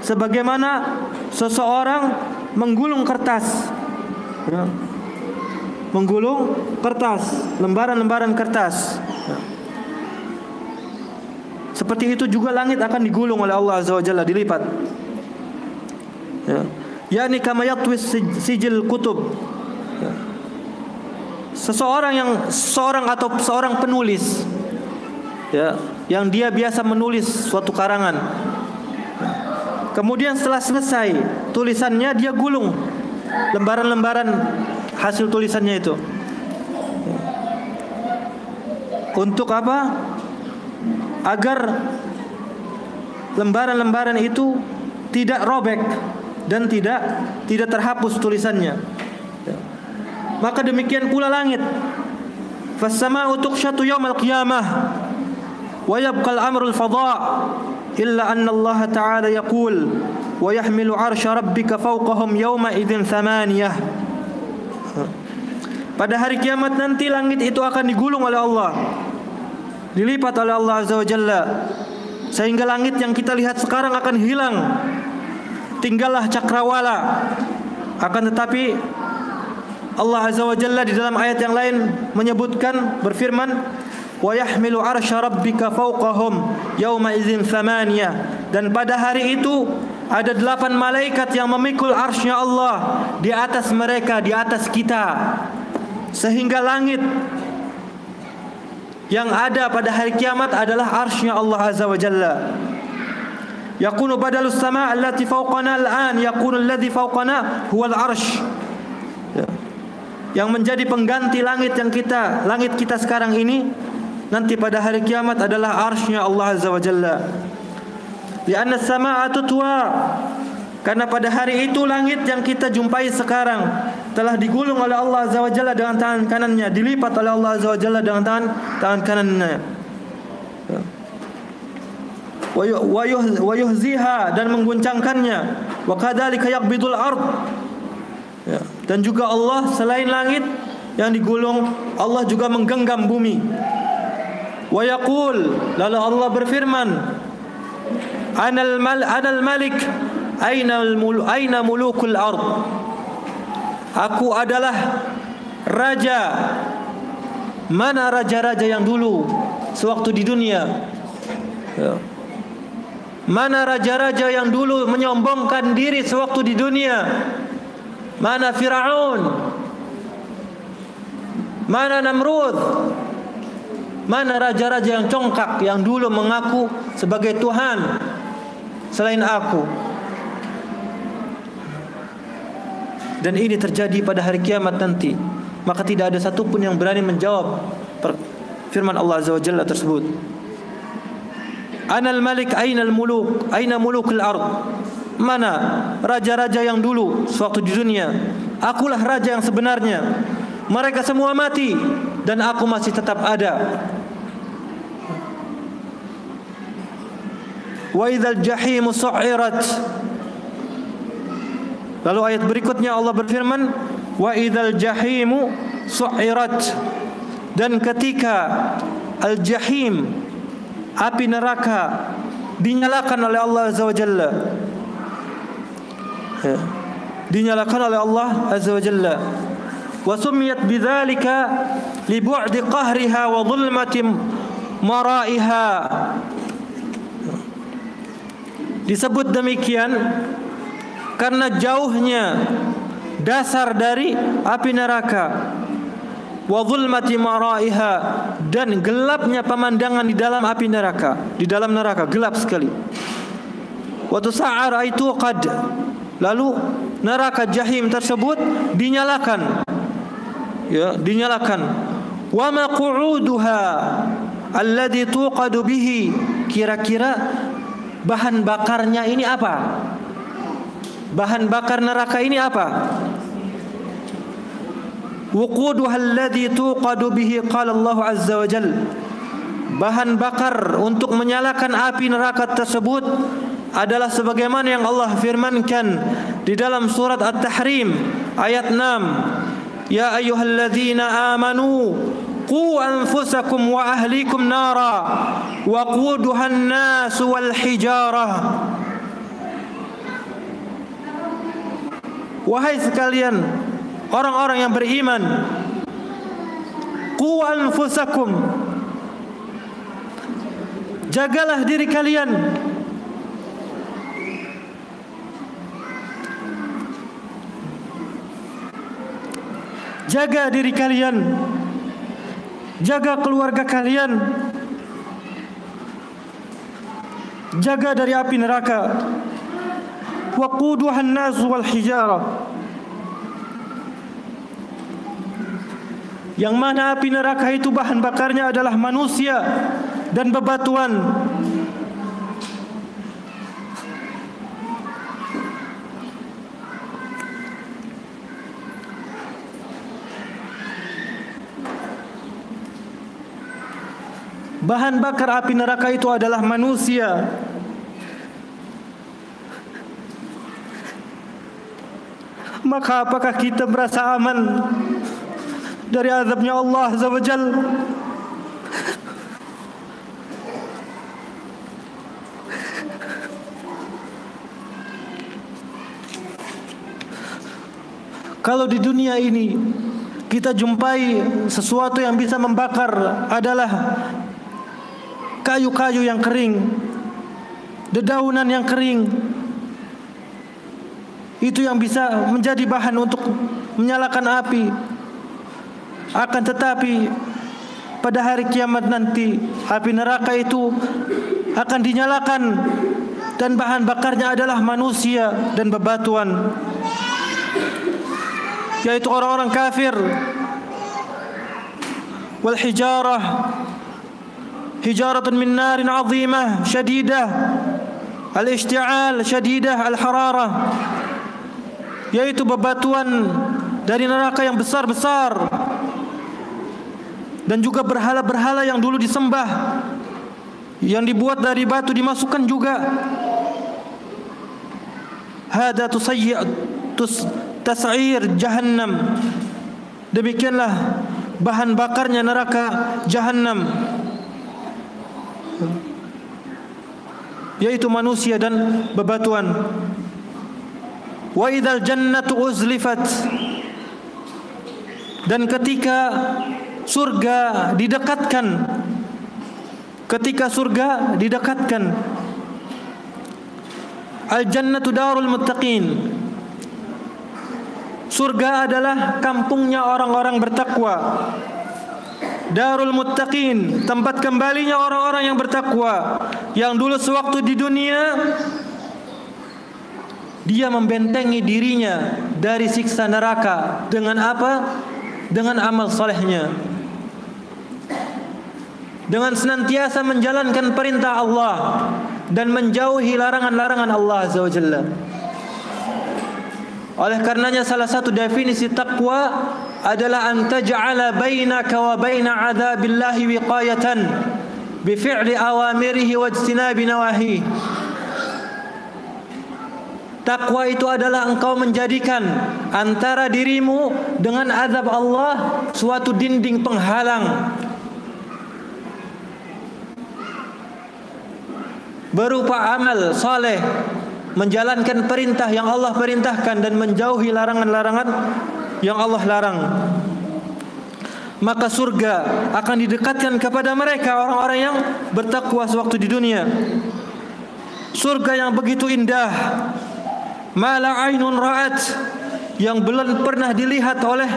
Sebagaimana seseorang menggulung kertas. Ya. menggulung kertas lembaran-lembaran kertas. Ya. seperti itu juga langit akan digulung oleh Allah Azza wa Jalla dilipat. Ya. Yakni kama yatwis sijil kutub. Ya. seseorang yang seorang atau seorang penulis. Ya yang dia biasa menulis suatu karangan. Kemudian setelah selesai tulisannya dia gulung lembaran-lembaran hasil tulisannya itu. untuk apa? Agar lembaran-lembaran itu tidak robek dan tidak tidak terhapus tulisannya. Maka demikian pula langit. Fas-sama'u tuqshatu yaumal qiyamah al-fadha' illa anna Allah Ta'ala yaqul wa yahmilu 'arsya rabbika fawqahum yawma idzin thamaniyah. Pada hari kiamat nanti langit itu akan digulung oleh Allah. Dilipat oleh Allah Azza wa Jalla. Sehingga langit yang kita lihat sekarang akan hilang. Tinggallah cakrawala. Akan tetapi Allah Azza wa Jalla di dalam ayat yang lain menyebutkan berfirman arsya rabbika fawqahum yauma idzin thamaniyah dan pada hari itu ada delapan malaikat yang memikul arsnya Allah di atas mereka di atas kita sehingga langit yang ada pada hari kiamat adalah arsy Allah Azza wa Jalla. Yakunu badalus sama allati fawqana al-an yakunu alladhi fawqana huwa al-arsh. Ya. Yang menjadi pengganti langit yang kita langit kita sekarang ini nanti pada hari kiamat adalah arsy Allah Azza wa Jalla. Lianna as-samaa'a tutwa karena pada hari itu langit yang kita jumpai sekarang telah digulung oleh Allah Azza wa Jalla dengan tangan kanannya, dilipat oleh Allah Azza wa Jalla dengan tangan tangan kanannya. Wa yuhziha dan mengguncangkannya. Wa kadzalika yaqbidul ard. Ya. Dan juga Allah selain langit yang digulung, Allah juga menggenggam bumi. Wa yaqul, lalu Allah berfirman, Anal mal anal malik aina mul aina mulukul ard? Aku adalah raja. Mana raja-raja yang dulu sewaktu di dunia? Ya. mana raja-raja yang dulu menyombongkan diri sewaktu di dunia? Mana Firaun? Mana Namrud mana raja-raja yang congkak yang dulu mengaku sebagai Tuhan selain aku. Dan ini terjadi pada hari kiamat nanti. Maka tidak ada satupun yang berani menjawab firman Allah Azza wa Jalla tersebut. Anal Malik aina al-muluk aina mulukul ard? Mana raja-raja yang dulu sewaktu di dunia? Akulah raja yang sebenarnya mereka semua mati dan aku masih tetap ada wa idzal jahim su'irat Lalu ayat berikutnya Allah berfirman, "Wa idzal jahimu su'irat." Dan ketika al-jahim api neraka dinyalakan oleh Allah Azza wa Jalla. Ya. Dinyalakan oleh Allah Azza wa Jalla. Li bu'di qahriha wa dhulmati maraiha. Disebut demikian karena jauhnya dasar dari api neraka. Wa maraiha dan gelapnya pemandangan di dalam api neraka di dalam neraka gelap sekali. Wa tusa'ar itu qad lalu neraka jahim tersebut dinyalakan ya dinyalakan wa maqu'uduha alladhi tuqadu bihi kira-kira bahan bakarnya ini apa Bahan bakar neraka ini apa? Wuquduha alladhi tuqadu bihi qala Allah azza wa jal. Bahan bakar untuk menyalakan api neraka tersebut adalah sebagaimana yang Allah firmankan di dalam surat At-Tahrim ayat 6. Ya ayyuhalladzina amanu qu anfusakum wa ahlikum nara waquduha an-nas wal hijarah Wahai sekalian orang-orang yang beriman, qu anfusakum. Jagalah diri kalian. jaga diri kalian. Jaga keluarga kalian. Jaga dari api neraka. Waquduhan nas wal hijara. Yang mana api neraka itu bahan bakarnya adalah manusia dan bebatuan. Bahan bakar api neraka itu adalah manusia. Maka apakah kita merasa aman dari azabnya Allah Azza wa Jal? Kalau di dunia ini kita jumpai sesuatu yang bisa membakar adalah kayu-kayu yang kering, dedaunan yang kering. Itu yang bisa menjadi bahan untuk menyalakan api. Akan tetapi pada hari kiamat nanti api neraka itu akan dinyalakan dan bahan bakarnya adalah manusia dan bebatuan yaitu orang-orang kafir wal hijarah hijaratun min narin azimah syadidah. Al ishti'al syadidah al hararah yaitu bebatuan dari neraka yang besar-besar. Dan juga berhala-berhala yang dulu disembah. Yang dibuat dari batu dimasukkan juga. Hada tusayyi tus tas'ir jahannam. Demikianlah bahan bakarnya neraka jahannam yaitu manusia dan bebatuan. Wa idzal jannatu uzlifat. Dan ketika surga didekatkan ketika surga didekatkan al jannatu darul muttaqin. Surga adalah kampungnya orang-orang bertakwa Darul Muttaqin tempat kembalinya orang-orang yang bertakwa yang dulu sewaktu di dunia dia membentengi dirinya dari siksa neraka dengan apa? Dengan amal solehnya dengan senantiasa menjalankan perintah Allah dan menjauhi larangan-larangan Allah Azza wa Jalla. Oleh karenanya salah satu definisi takwa adalah an taj'ala bainaka wa baina 'adzabillahi wiqayatan bi fi'li awamirihi wa ijtinabi nawahi. Takwa itu adalah engkau menjadikan antara dirimu dengan azab Allah suatu dinding penghalang berupa amal saleh menjalankan perintah yang Allah perintahkan dan menjauhi larangan-larangan yang Allah larang. Maka surga akan didekatkan kepada mereka orang-orang yang bertakwa sewaktu di dunia. Surga yang begitu indah. Mala ainun ra'at. Yang belum pernah dilihat oleh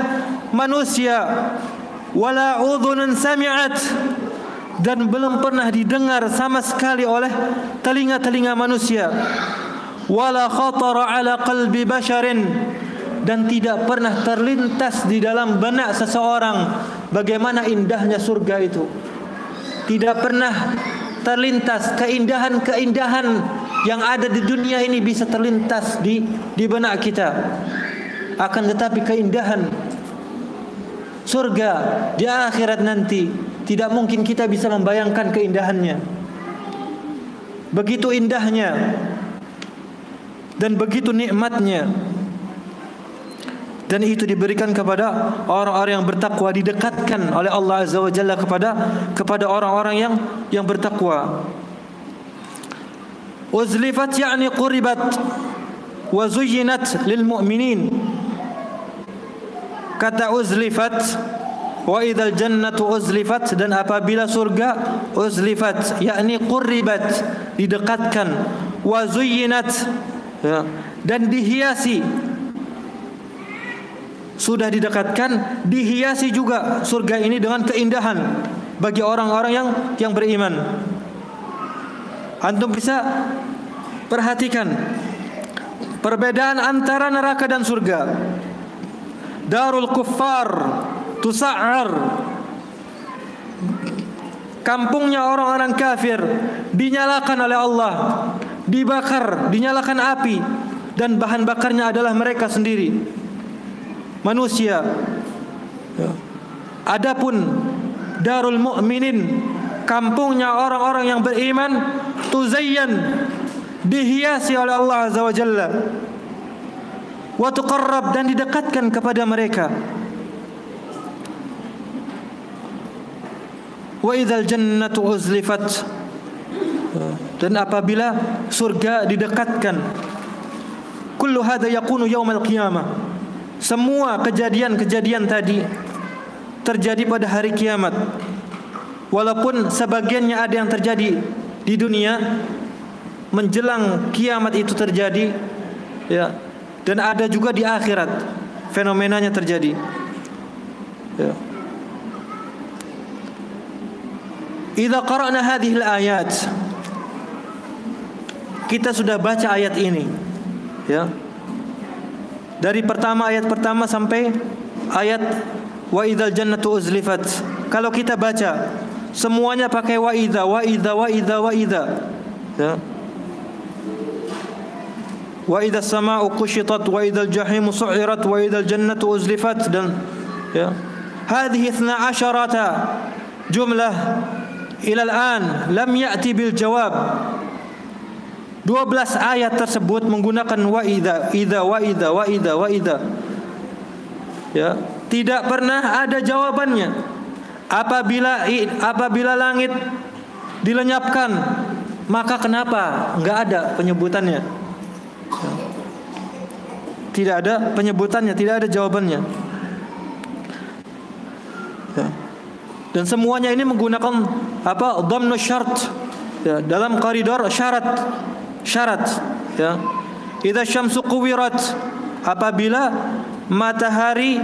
manusia. Wala udhunun sami'at. Dan belum pernah didengar sama sekali oleh telinga-telinga manusia. Wala khatara ala qalbi basharin dan tidak pernah terlintas di dalam benak seseorang bagaimana indahnya surga itu tidak pernah terlintas keindahan-keindahan yang ada di dunia ini bisa terlintas di di benak kita akan tetapi keindahan surga di akhirat nanti tidak mungkin kita bisa membayangkan keindahannya. Begitu indahnya dan begitu nikmatnya. Dan itu diberikan kepada orang-orang yang bertakwa didekatkan oleh Allah Azza wa Jalla kepada kepada orang-orang yang yang bertakwa. Uzlifat yakni quribat wa zuyyinat lil mu'minin. Kata uzlifat Wa idzal jannatu uzlifat dan apabila surga uzlifat yakni qurribat didekatkan wa zuyyinat ya, dan dihiasi sudah didekatkan dihiasi juga surga ini dengan keindahan bagi orang-orang yang yang beriman. Antum bisa perhatikan perbedaan antara neraka dan surga. Darul kuffar tusa'ar kampungnya orang-orang kafir dinyalakan oleh Allah dibakar dinyalakan api dan bahan bakarnya adalah mereka sendiri manusia. Ya. adapun darul mu'minin kampungnya orang-orang yang beriman tuzayyan dihiasi oleh Allah azza wa jalla. Wa dan didekatkan kepada mereka. Wa idzal jannatu uzlifat. Dan apabila surga didekatkan kullu hadza yakunu yaumal qiyamah semua kejadian-kejadian tadi terjadi pada hari kiamat. Walaupun sebagiannya ada yang terjadi di dunia menjelang kiamat itu terjadi ya dan ada juga di akhirat fenomenanya terjadi. Ya. Idza qara'na hadhihi al-ayat kita sudah baca ayat ini ya dari pertama ayat pertama sampai ayat wa idzal jannatu uzlifat kalau kita baca semuanya pakai wa idza wa idza wa idza wa idza ya wa idza as-samaa'u qushitat wa idza al-jahimu su'irat wa idza al-jannatu uzlifat dan ya hadhihi 12 jumlah ila al-an lam ya'ti bil jawab 12 ayat tersebut menggunakan wa idza idza wa idza wa idza wa idza ya tidak pernah ada jawabannya. Apabila apabila langit dilenyapkan maka kenapa enggak ada penyebutannya? Tidak ada penyebutannya tidak ada jawabannya. Ya. dan semuanya ini menggunakan apa? Dhamnu syart ya, dalam koridor syarat syarat ya. Idza syamsu quwirat apabila matahari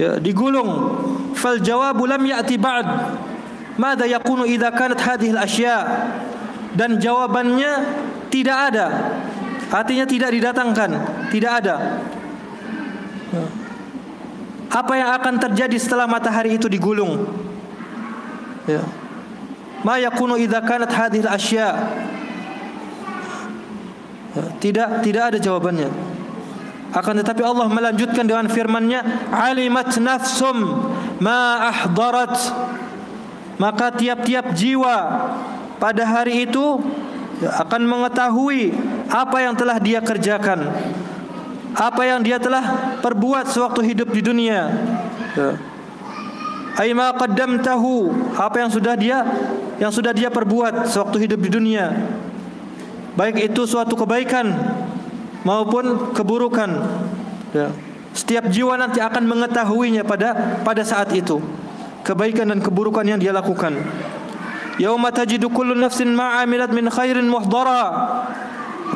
ya, digulung fal jawabu lam ya'ti ba'd. Madza yakunu idza kanat hadhihi al-asya dan jawabannya tidak ada. Artinya tidak didatangkan tidak ada. Apa yang akan terjadi setelah matahari itu digulung? Ya. Ma yakunu idza kanat hadhihi asya? ya, tidak tidak ada jawabannya. Akan tetapi Allah melanjutkan dengan firman-Nya alimat nafsum ma ahdarat. Maka tiap-tiap jiwa pada hari itu akan mengetahui apa yang telah dia kerjakan apa yang dia telah perbuat sewaktu hidup di dunia. Ya. Aima qaddamtahu apa yang sudah dia yang sudah dia perbuat sewaktu hidup di dunia baik itu suatu kebaikan maupun keburukan ya. setiap jiwa nanti akan mengetahuinya pada pada saat itu kebaikan dan keburukan yang dia lakukan yauma tajidu kullu nafsin ma amilat min khairin muhdara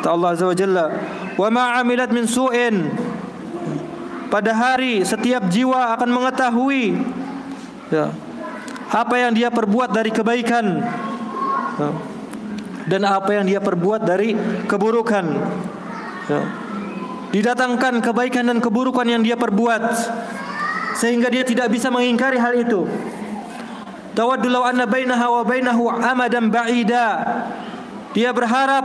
kata Allah azza wa jalla wa ma amilat min su'in pada hari setiap jiwa akan mengetahui ya. apa yang dia perbuat dari kebaikan ya. Dan apa yang dia perbuat dari keburukan ya. didatangkan kebaikan dan keburukan yang dia perbuat sehingga dia tidak bisa mengingkari hal itu tawaddu anna bainaha wa bainahu amadan ba'ida dia berharap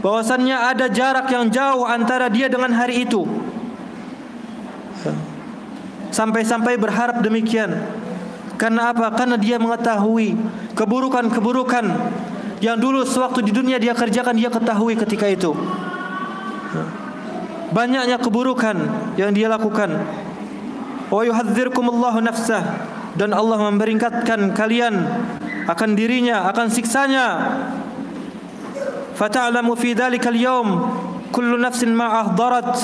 bahwasannya ada jarak yang jauh antara dia dengan hari itu ya. Sampai-sampai berharap demikian. Karena apa? Karena dia mengetahui keburukan-keburukan yang dulu sewaktu di dunia dia kerjakan dia ketahui ketika itu. Banyaknya keburukan yang dia lakukan. Wa yuhadzirkumullahu nafsah dan Allah memperingatkan kalian akan dirinya, akan siksanya. Fata'lamu fi dzalikal yaum kullu nafsin ma ahdarat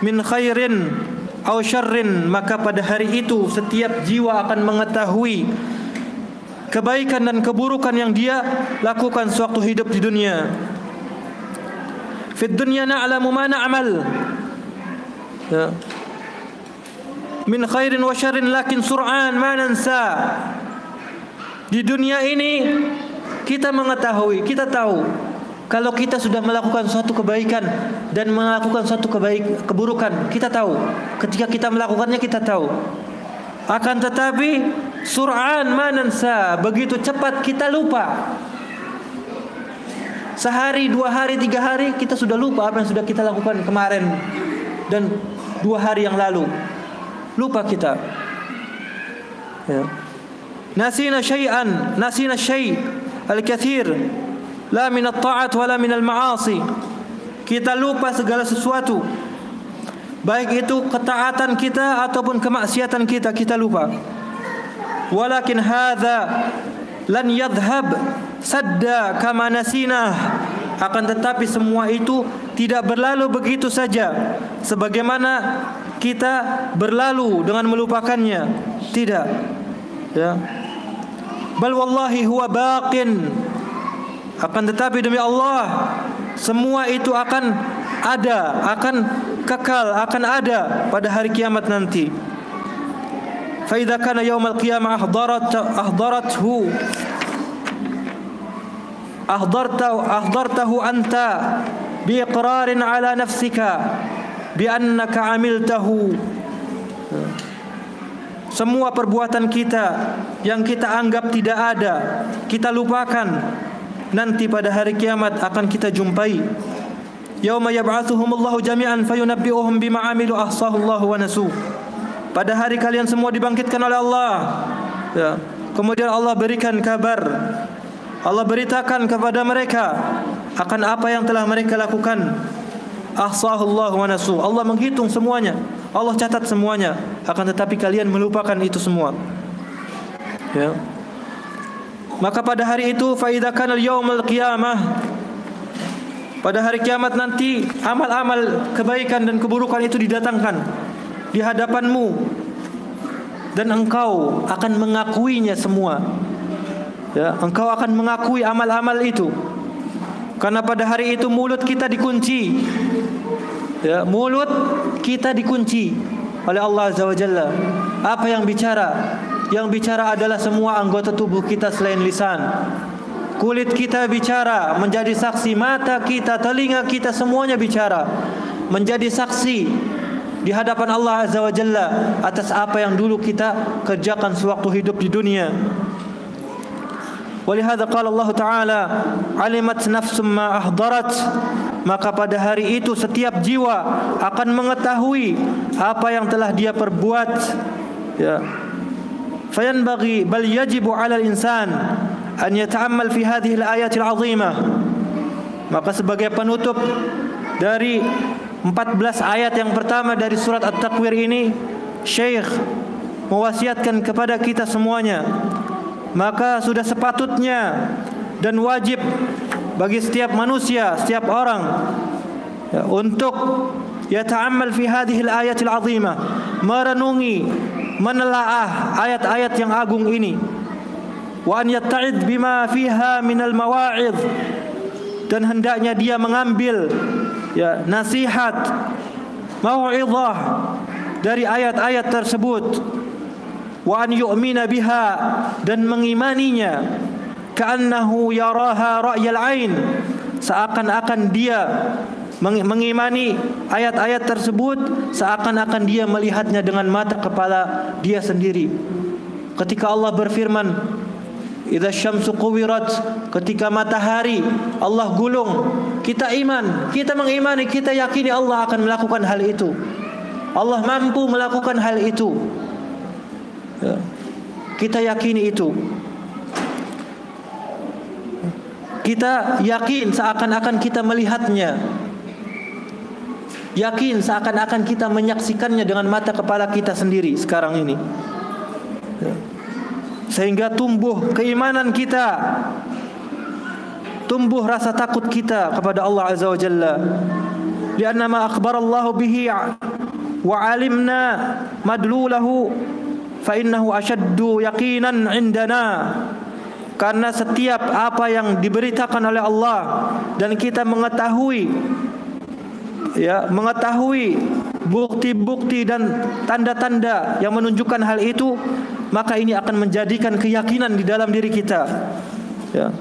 min khairin aw syarrin maka pada hari itu setiap jiwa akan mengetahui kebaikan dan keburukan yang dia lakukan sewaktu hidup di dunia. Fid dunya na'lamu ma na'mal. Ya. Min khairin wa syarrin lakin sur'an ma nansa. Di dunia ini kita mengetahui, kita tahu kalau kita sudah melakukan suatu kebaikan dan melakukan suatu kebaik keburukan, kita tahu. Ketika kita melakukannya kita tahu. Akan tetapi sur'an manansa begitu cepat kita lupa. Sehari, dua hari, tiga hari kita sudah lupa apa yang sudah kita lakukan kemarin dan dua hari yang lalu. Lupa kita. Ya. Nasina syai'an, nasina syai' al-kathir la min at-ta'at wala min al-ma'asi. Kita lupa segala sesuatu. Baik itu ketaatan kita ataupun kemaksiatan kita kita lupa. Walakin hadza lan yadhhab sadda kama nasina. Akan tetapi semua itu tidak berlalu begitu saja sebagaimana kita berlalu dengan melupakannya. Tidak. Ya. Bal wallahi huwa baqin. Akan tetapi demi Allah semua itu akan ada, akan kekal, akan ada pada hari kiamat nanti. Kana yaumul qiyamah ahdarat ahdarathu ahdartahu ahdartahu anta biiqrarin ala nafsika bi annaka amiltahu semua perbuatan kita yang kita anggap tidak ada kita lupakan. Nanti pada hari kiamat akan kita jumpai. Yauma yab'atsuhumullahu jami'an fayunabbi'uhum bima 'amilu ahsahullahu wa nasu pada hari kalian semua dibangkitkan oleh Allah. Ya. Kemudian Allah berikan kabar. Allah beritakan kepada mereka akan apa yang telah mereka lakukan. Ahsahullahu wa Allah menghitung semuanya. Allah catat semuanya. Akan tetapi kalian melupakan itu semua. Ya. Maka pada hari itu faida kana yaumul qiyamah pada hari kiamat nanti amal-amal kebaikan dan keburukan itu didatangkan di hadapanmu dan engkau akan mengakuinya semua. Ya, engkau akan mengakui amal-amal itu. Karena pada hari itu mulut kita dikunci. Ya, mulut kita dikunci oleh Allah Azza wa Jalla. Apa yang bicara? Yang bicara adalah semua anggota tubuh kita selain lisan. Kulit kita bicara, menjadi saksi mata kita, telinga kita semuanya bicara. Menjadi saksi di hadapan Allah Azza wa Jalla atas apa yang dulu kita kerjakan sewaktu hidup di dunia. Walihada qala Allah Ta'ala Alimat nafsum ma ahdarat Maka pada hari itu setiap jiwa akan mengetahui apa yang telah dia perbuat. Ya. Fayanbaghi bal yajibu 'ala al-insan an yata'ammal fi hadhihi al-ayat al-'azimah. Maka sebagai penutup dari 14 ayat yang pertama dari surat At-Takwir ini Syekh mewasiatkan kepada kita semuanya maka sudah sepatutnya dan wajib bagi setiap manusia setiap orang ya, untuk yata'ammal fi hadhihi al-ayat al-'azimah merenungi menelaah ayat-ayat yang agung ini. Wa an yatta'id bima fiha minal mawa'id dan hendaknya dia mengambil ya nasihat mau'izah dari ayat-ayat tersebut. Wa an yu'mina biha dan mengimaninya. Ka'annahu yaraha ra'yal ain. Seakan-akan dia mengimani ayat-ayat tersebut seakan-akan dia melihatnya dengan mata kepala dia sendiri. Ketika Allah berfirman, "Idza syamsu kuwirat," ketika matahari Allah gulung, kita iman, kita mengimani, kita yakini Allah akan melakukan hal itu. Allah mampu melakukan hal itu. Ya. Kita yakini itu. Kita yakin seakan-akan kita melihatnya. Yakin seakan-akan kita menyaksikannya dengan mata kepala kita sendiri sekarang ini. Ya. Sehingga tumbuh keimanan kita. Tumbuh rasa takut kita kepada Allah Azza wa Jalla. Lianna ma akhbar Allah bihi wa alimna madlulahu fa innahu ashaddu yaqinan indana. Karena setiap apa yang diberitakan oleh Allah dan kita mengetahui ya mengetahui bukti-bukti dan tanda-tanda yang menunjukkan hal itu maka ini akan menjadikan keyakinan di dalam diri kita. Ya.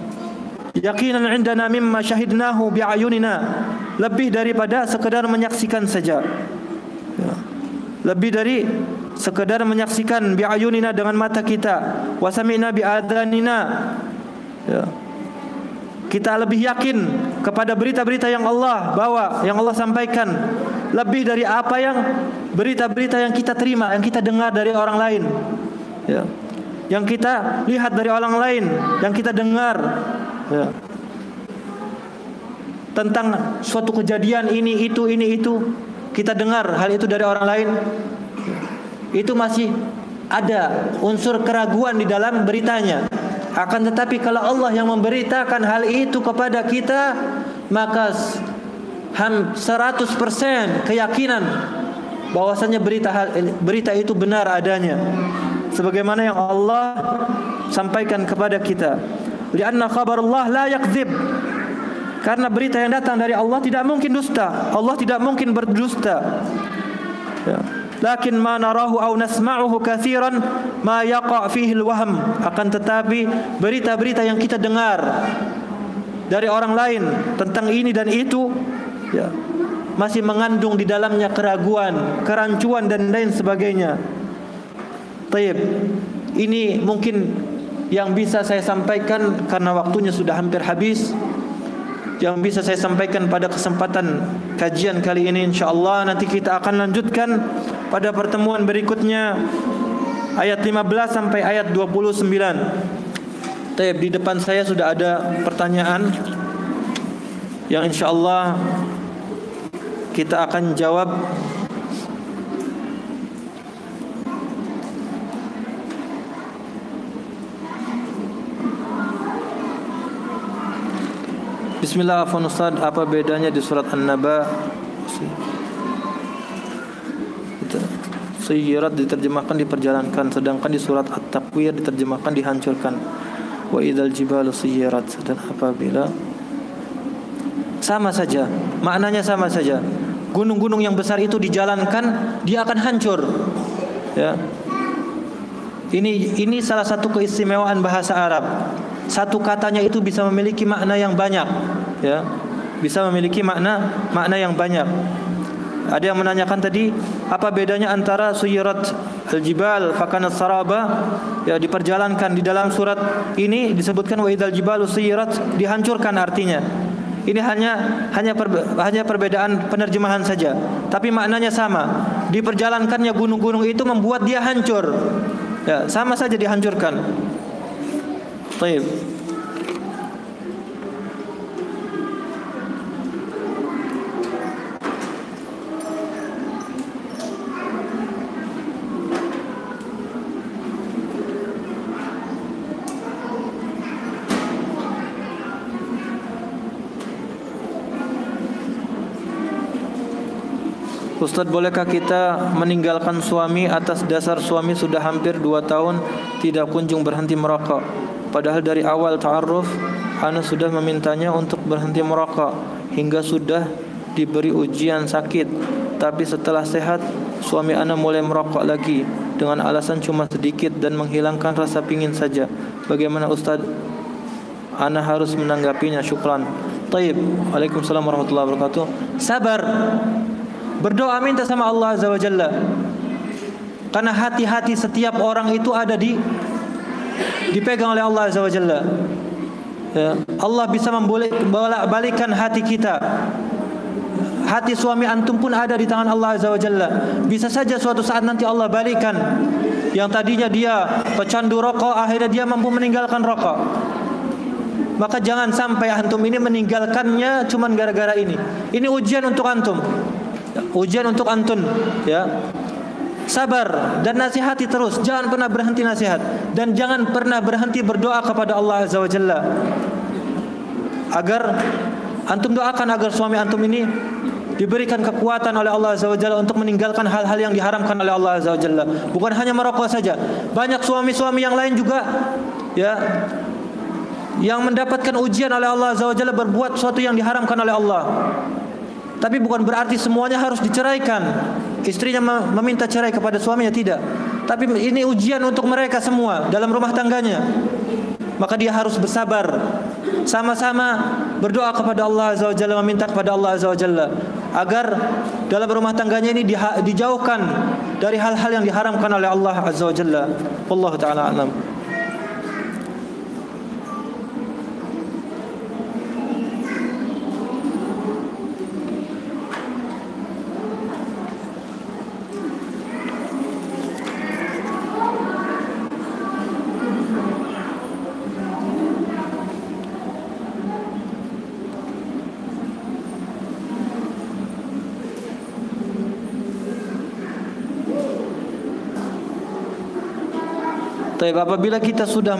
Yakinan indana mimma syahidnahu bi'ayunina. Lebih daripada sekedar menyaksikan saja. Ya. lebih dari sekedar menyaksikan bi'ayunina dengan mata kita. Wa sami'na bi'adhanina. Ya. kita lebih yakin kepada berita-berita yang Allah bawa yang Allah sampaikan. Lebih dari apa yang berita-berita yang kita terima yang kita dengar dari orang lain ya. Yang kita lihat dari orang lain yang kita dengar. Ya. Tentang suatu kejadian ini itu ini itu. Kita dengar hal itu dari orang lain. Itu masih ada unsur keraguan di dalam beritanya. Akan tetapi kalau Allah yang memberitakan hal itu kepada kita maka ham 100% keyakinan bahwasanya berita berita itu benar adanya sebagaimana yang Allah sampaikan kepada kita lianna khabarullah la yakdzib karena berita yang datang dari Allah tidak mungkin dusta. Allah tidak mungkin berdusta. Ya. Lakin ma narahu aw nasma'uhu katsiran ma yaqa' fihi al-wahm. Akan tetapi berita-berita yang kita dengar dari orang lain tentang ini dan itu ya, masih mengandung di dalamnya keraguan, kerancuan dan lain sebagainya. Taib. Ini mungkin yang bisa saya sampaikan karena waktunya sudah hampir habis yang bisa saya sampaikan pada kesempatan kajian kali ini insyaallah nanti kita akan lanjutkan pada pertemuan berikutnya ayat 15 sampai ayat 29. Taib di depan saya sudah ada pertanyaan yang insyaallah kita akan jawab Bismillah Afan Ustaz. Apa bedanya di surat An-Naba? Sayyirat diterjemahkan diperjalankan. Sedangkan di surat At-Takwir diterjemahkan dihancurkan. Wa idal jibalu sayyirat. Dan apabila? Sama saja. Maknanya sama saja. Gunung-gunung yang besar itu dijalankan Dia akan hancur. Ya. Ini ini salah satu keistimewaan bahasa Arab satu katanya itu bisa memiliki makna yang banyak ya. Bisa memiliki makna makna yang banyak. Ada yang menanyakan tadi apa bedanya antara suyirat al-jibal fakana saraba ya diperjalankan di dalam surat ini disebutkan wa idzal jibalu suyirat dihancurkan artinya. Ini hanya hanya per, hanya perbedaan penerjemahan saja. Tapi maknanya sama. Diperjalankannya gunung-gunung itu membuat dia hancur. Ya sama saja dihancurkan Baik. Ustadz bolehkah kita meninggalkan suami atas dasar suami sudah hampir dua tahun tidak kunjung berhenti merokok? Padahal dari awal ta'aruf Ana sudah memintanya untuk berhenti merokok Hingga sudah diberi ujian sakit. Tapi setelah sehat Suami Ana mulai merokok lagi Dengan alasan cuma sedikit dan menghilangkan rasa pingin saja. Bagaimana Ustadz Ana harus menanggapinya. Syukran. Taib. Waalaikumsalam warahmatullahi wabarakatuh. Sabar Berdoa minta sama Allah Azza wa Jalla. Karena hati-hati setiap orang itu ada di dipegang oleh Allah Azza wa Jalla. Ya, Allah bisa membolak-balikkan hati kita. Hati suami antum pun ada di tangan Allah Azza wa Jalla. Bisa saja suatu saat nanti Allah balikan yang tadinya dia pecandu rokok akhirnya dia mampu meninggalkan rokok. Maka jangan sampai antum ini meninggalkannya cuma gara-gara ini. Ini ujian untuk antum ujian untuk antun ya. Sabar dan nasihati terus. Jangan pernah berhenti nasihat. Dan jangan pernah berhenti berdoa kepada Allah azza wajalla agar antum doakan agar suami antum ini diberikan kekuatan oleh Allah azza wajalla untuk meninggalkan hal-hal yang diharamkan oleh Allah azza wajalla bukan hanya merokok saja. Banyak suami-suami yang lain juga ya yang mendapatkan ujian oleh Allah azza wajalla berbuat sesuatu yang diharamkan oleh Allah tapi bukan berarti semuanya harus diceraikan. Istrinya meminta cerai kepada suaminya tidak. Tapi ini ujian untuk mereka semua dalam rumah tangganya. Maka dia harus bersabar. Sama-sama berdoa kepada Allah Azza wa Jalla meminta kepada Allah Azza wa Jalla agar dalam rumah tangganya ini dijauhkan dari hal-hal yang diharamkan oleh Allah Azza wa Jalla. Wallahu taala alam. Tapi apabila kita sudah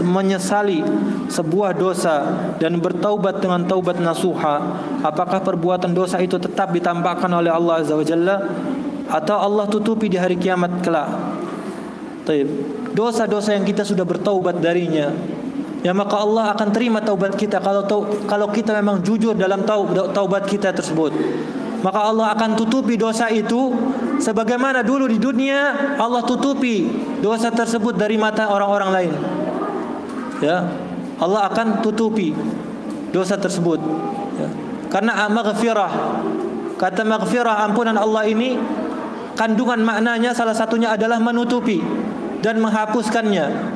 menyesali sebuah dosa dan bertaubat dengan taubat nasuha, apakah perbuatan dosa itu tetap ditampakkan oleh Allah Azza wa Jalla atau Allah tutupi di hari kiamat kelak? Taib. Dosa-dosa yang kita sudah bertaubat darinya, ya maka Allah akan terima taubat kita kalau kalau kita memang jujur dalam taubat kita tersebut maka Allah akan tutupi dosa itu sebagaimana dulu di dunia Allah tutupi dosa tersebut dari mata orang-orang lain. Ya. Allah akan tutupi dosa tersebut. Ya. Karena maghfirah kata maghfirah ampunan Allah ini kandungan maknanya salah satunya adalah menutupi dan menghapuskannya.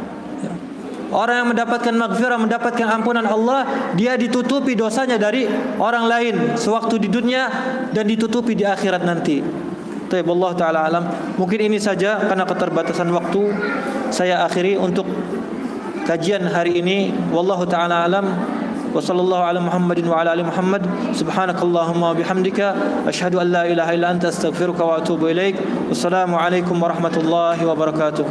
Orang yang mendapatkan maghfirah, mendapatkan ampunan Allah, dia ditutupi dosanya dari orang lain sewaktu di dunia dan ditutupi di akhirat nanti. Taib Allah taala alam. Mungkin ini saja karena keterbatasan waktu saya akhiri untuk kajian hari ini. Wallahu taala alam. Wa sallallahu ala Muhammadin wa ala ali Muhammad. Subhanakallahumma bihamdika asyhadu an la ilaha illa anta astaghfiruka wa atubu ilaik. Wassalamu alaikum warahmatullahi wabarakatuh.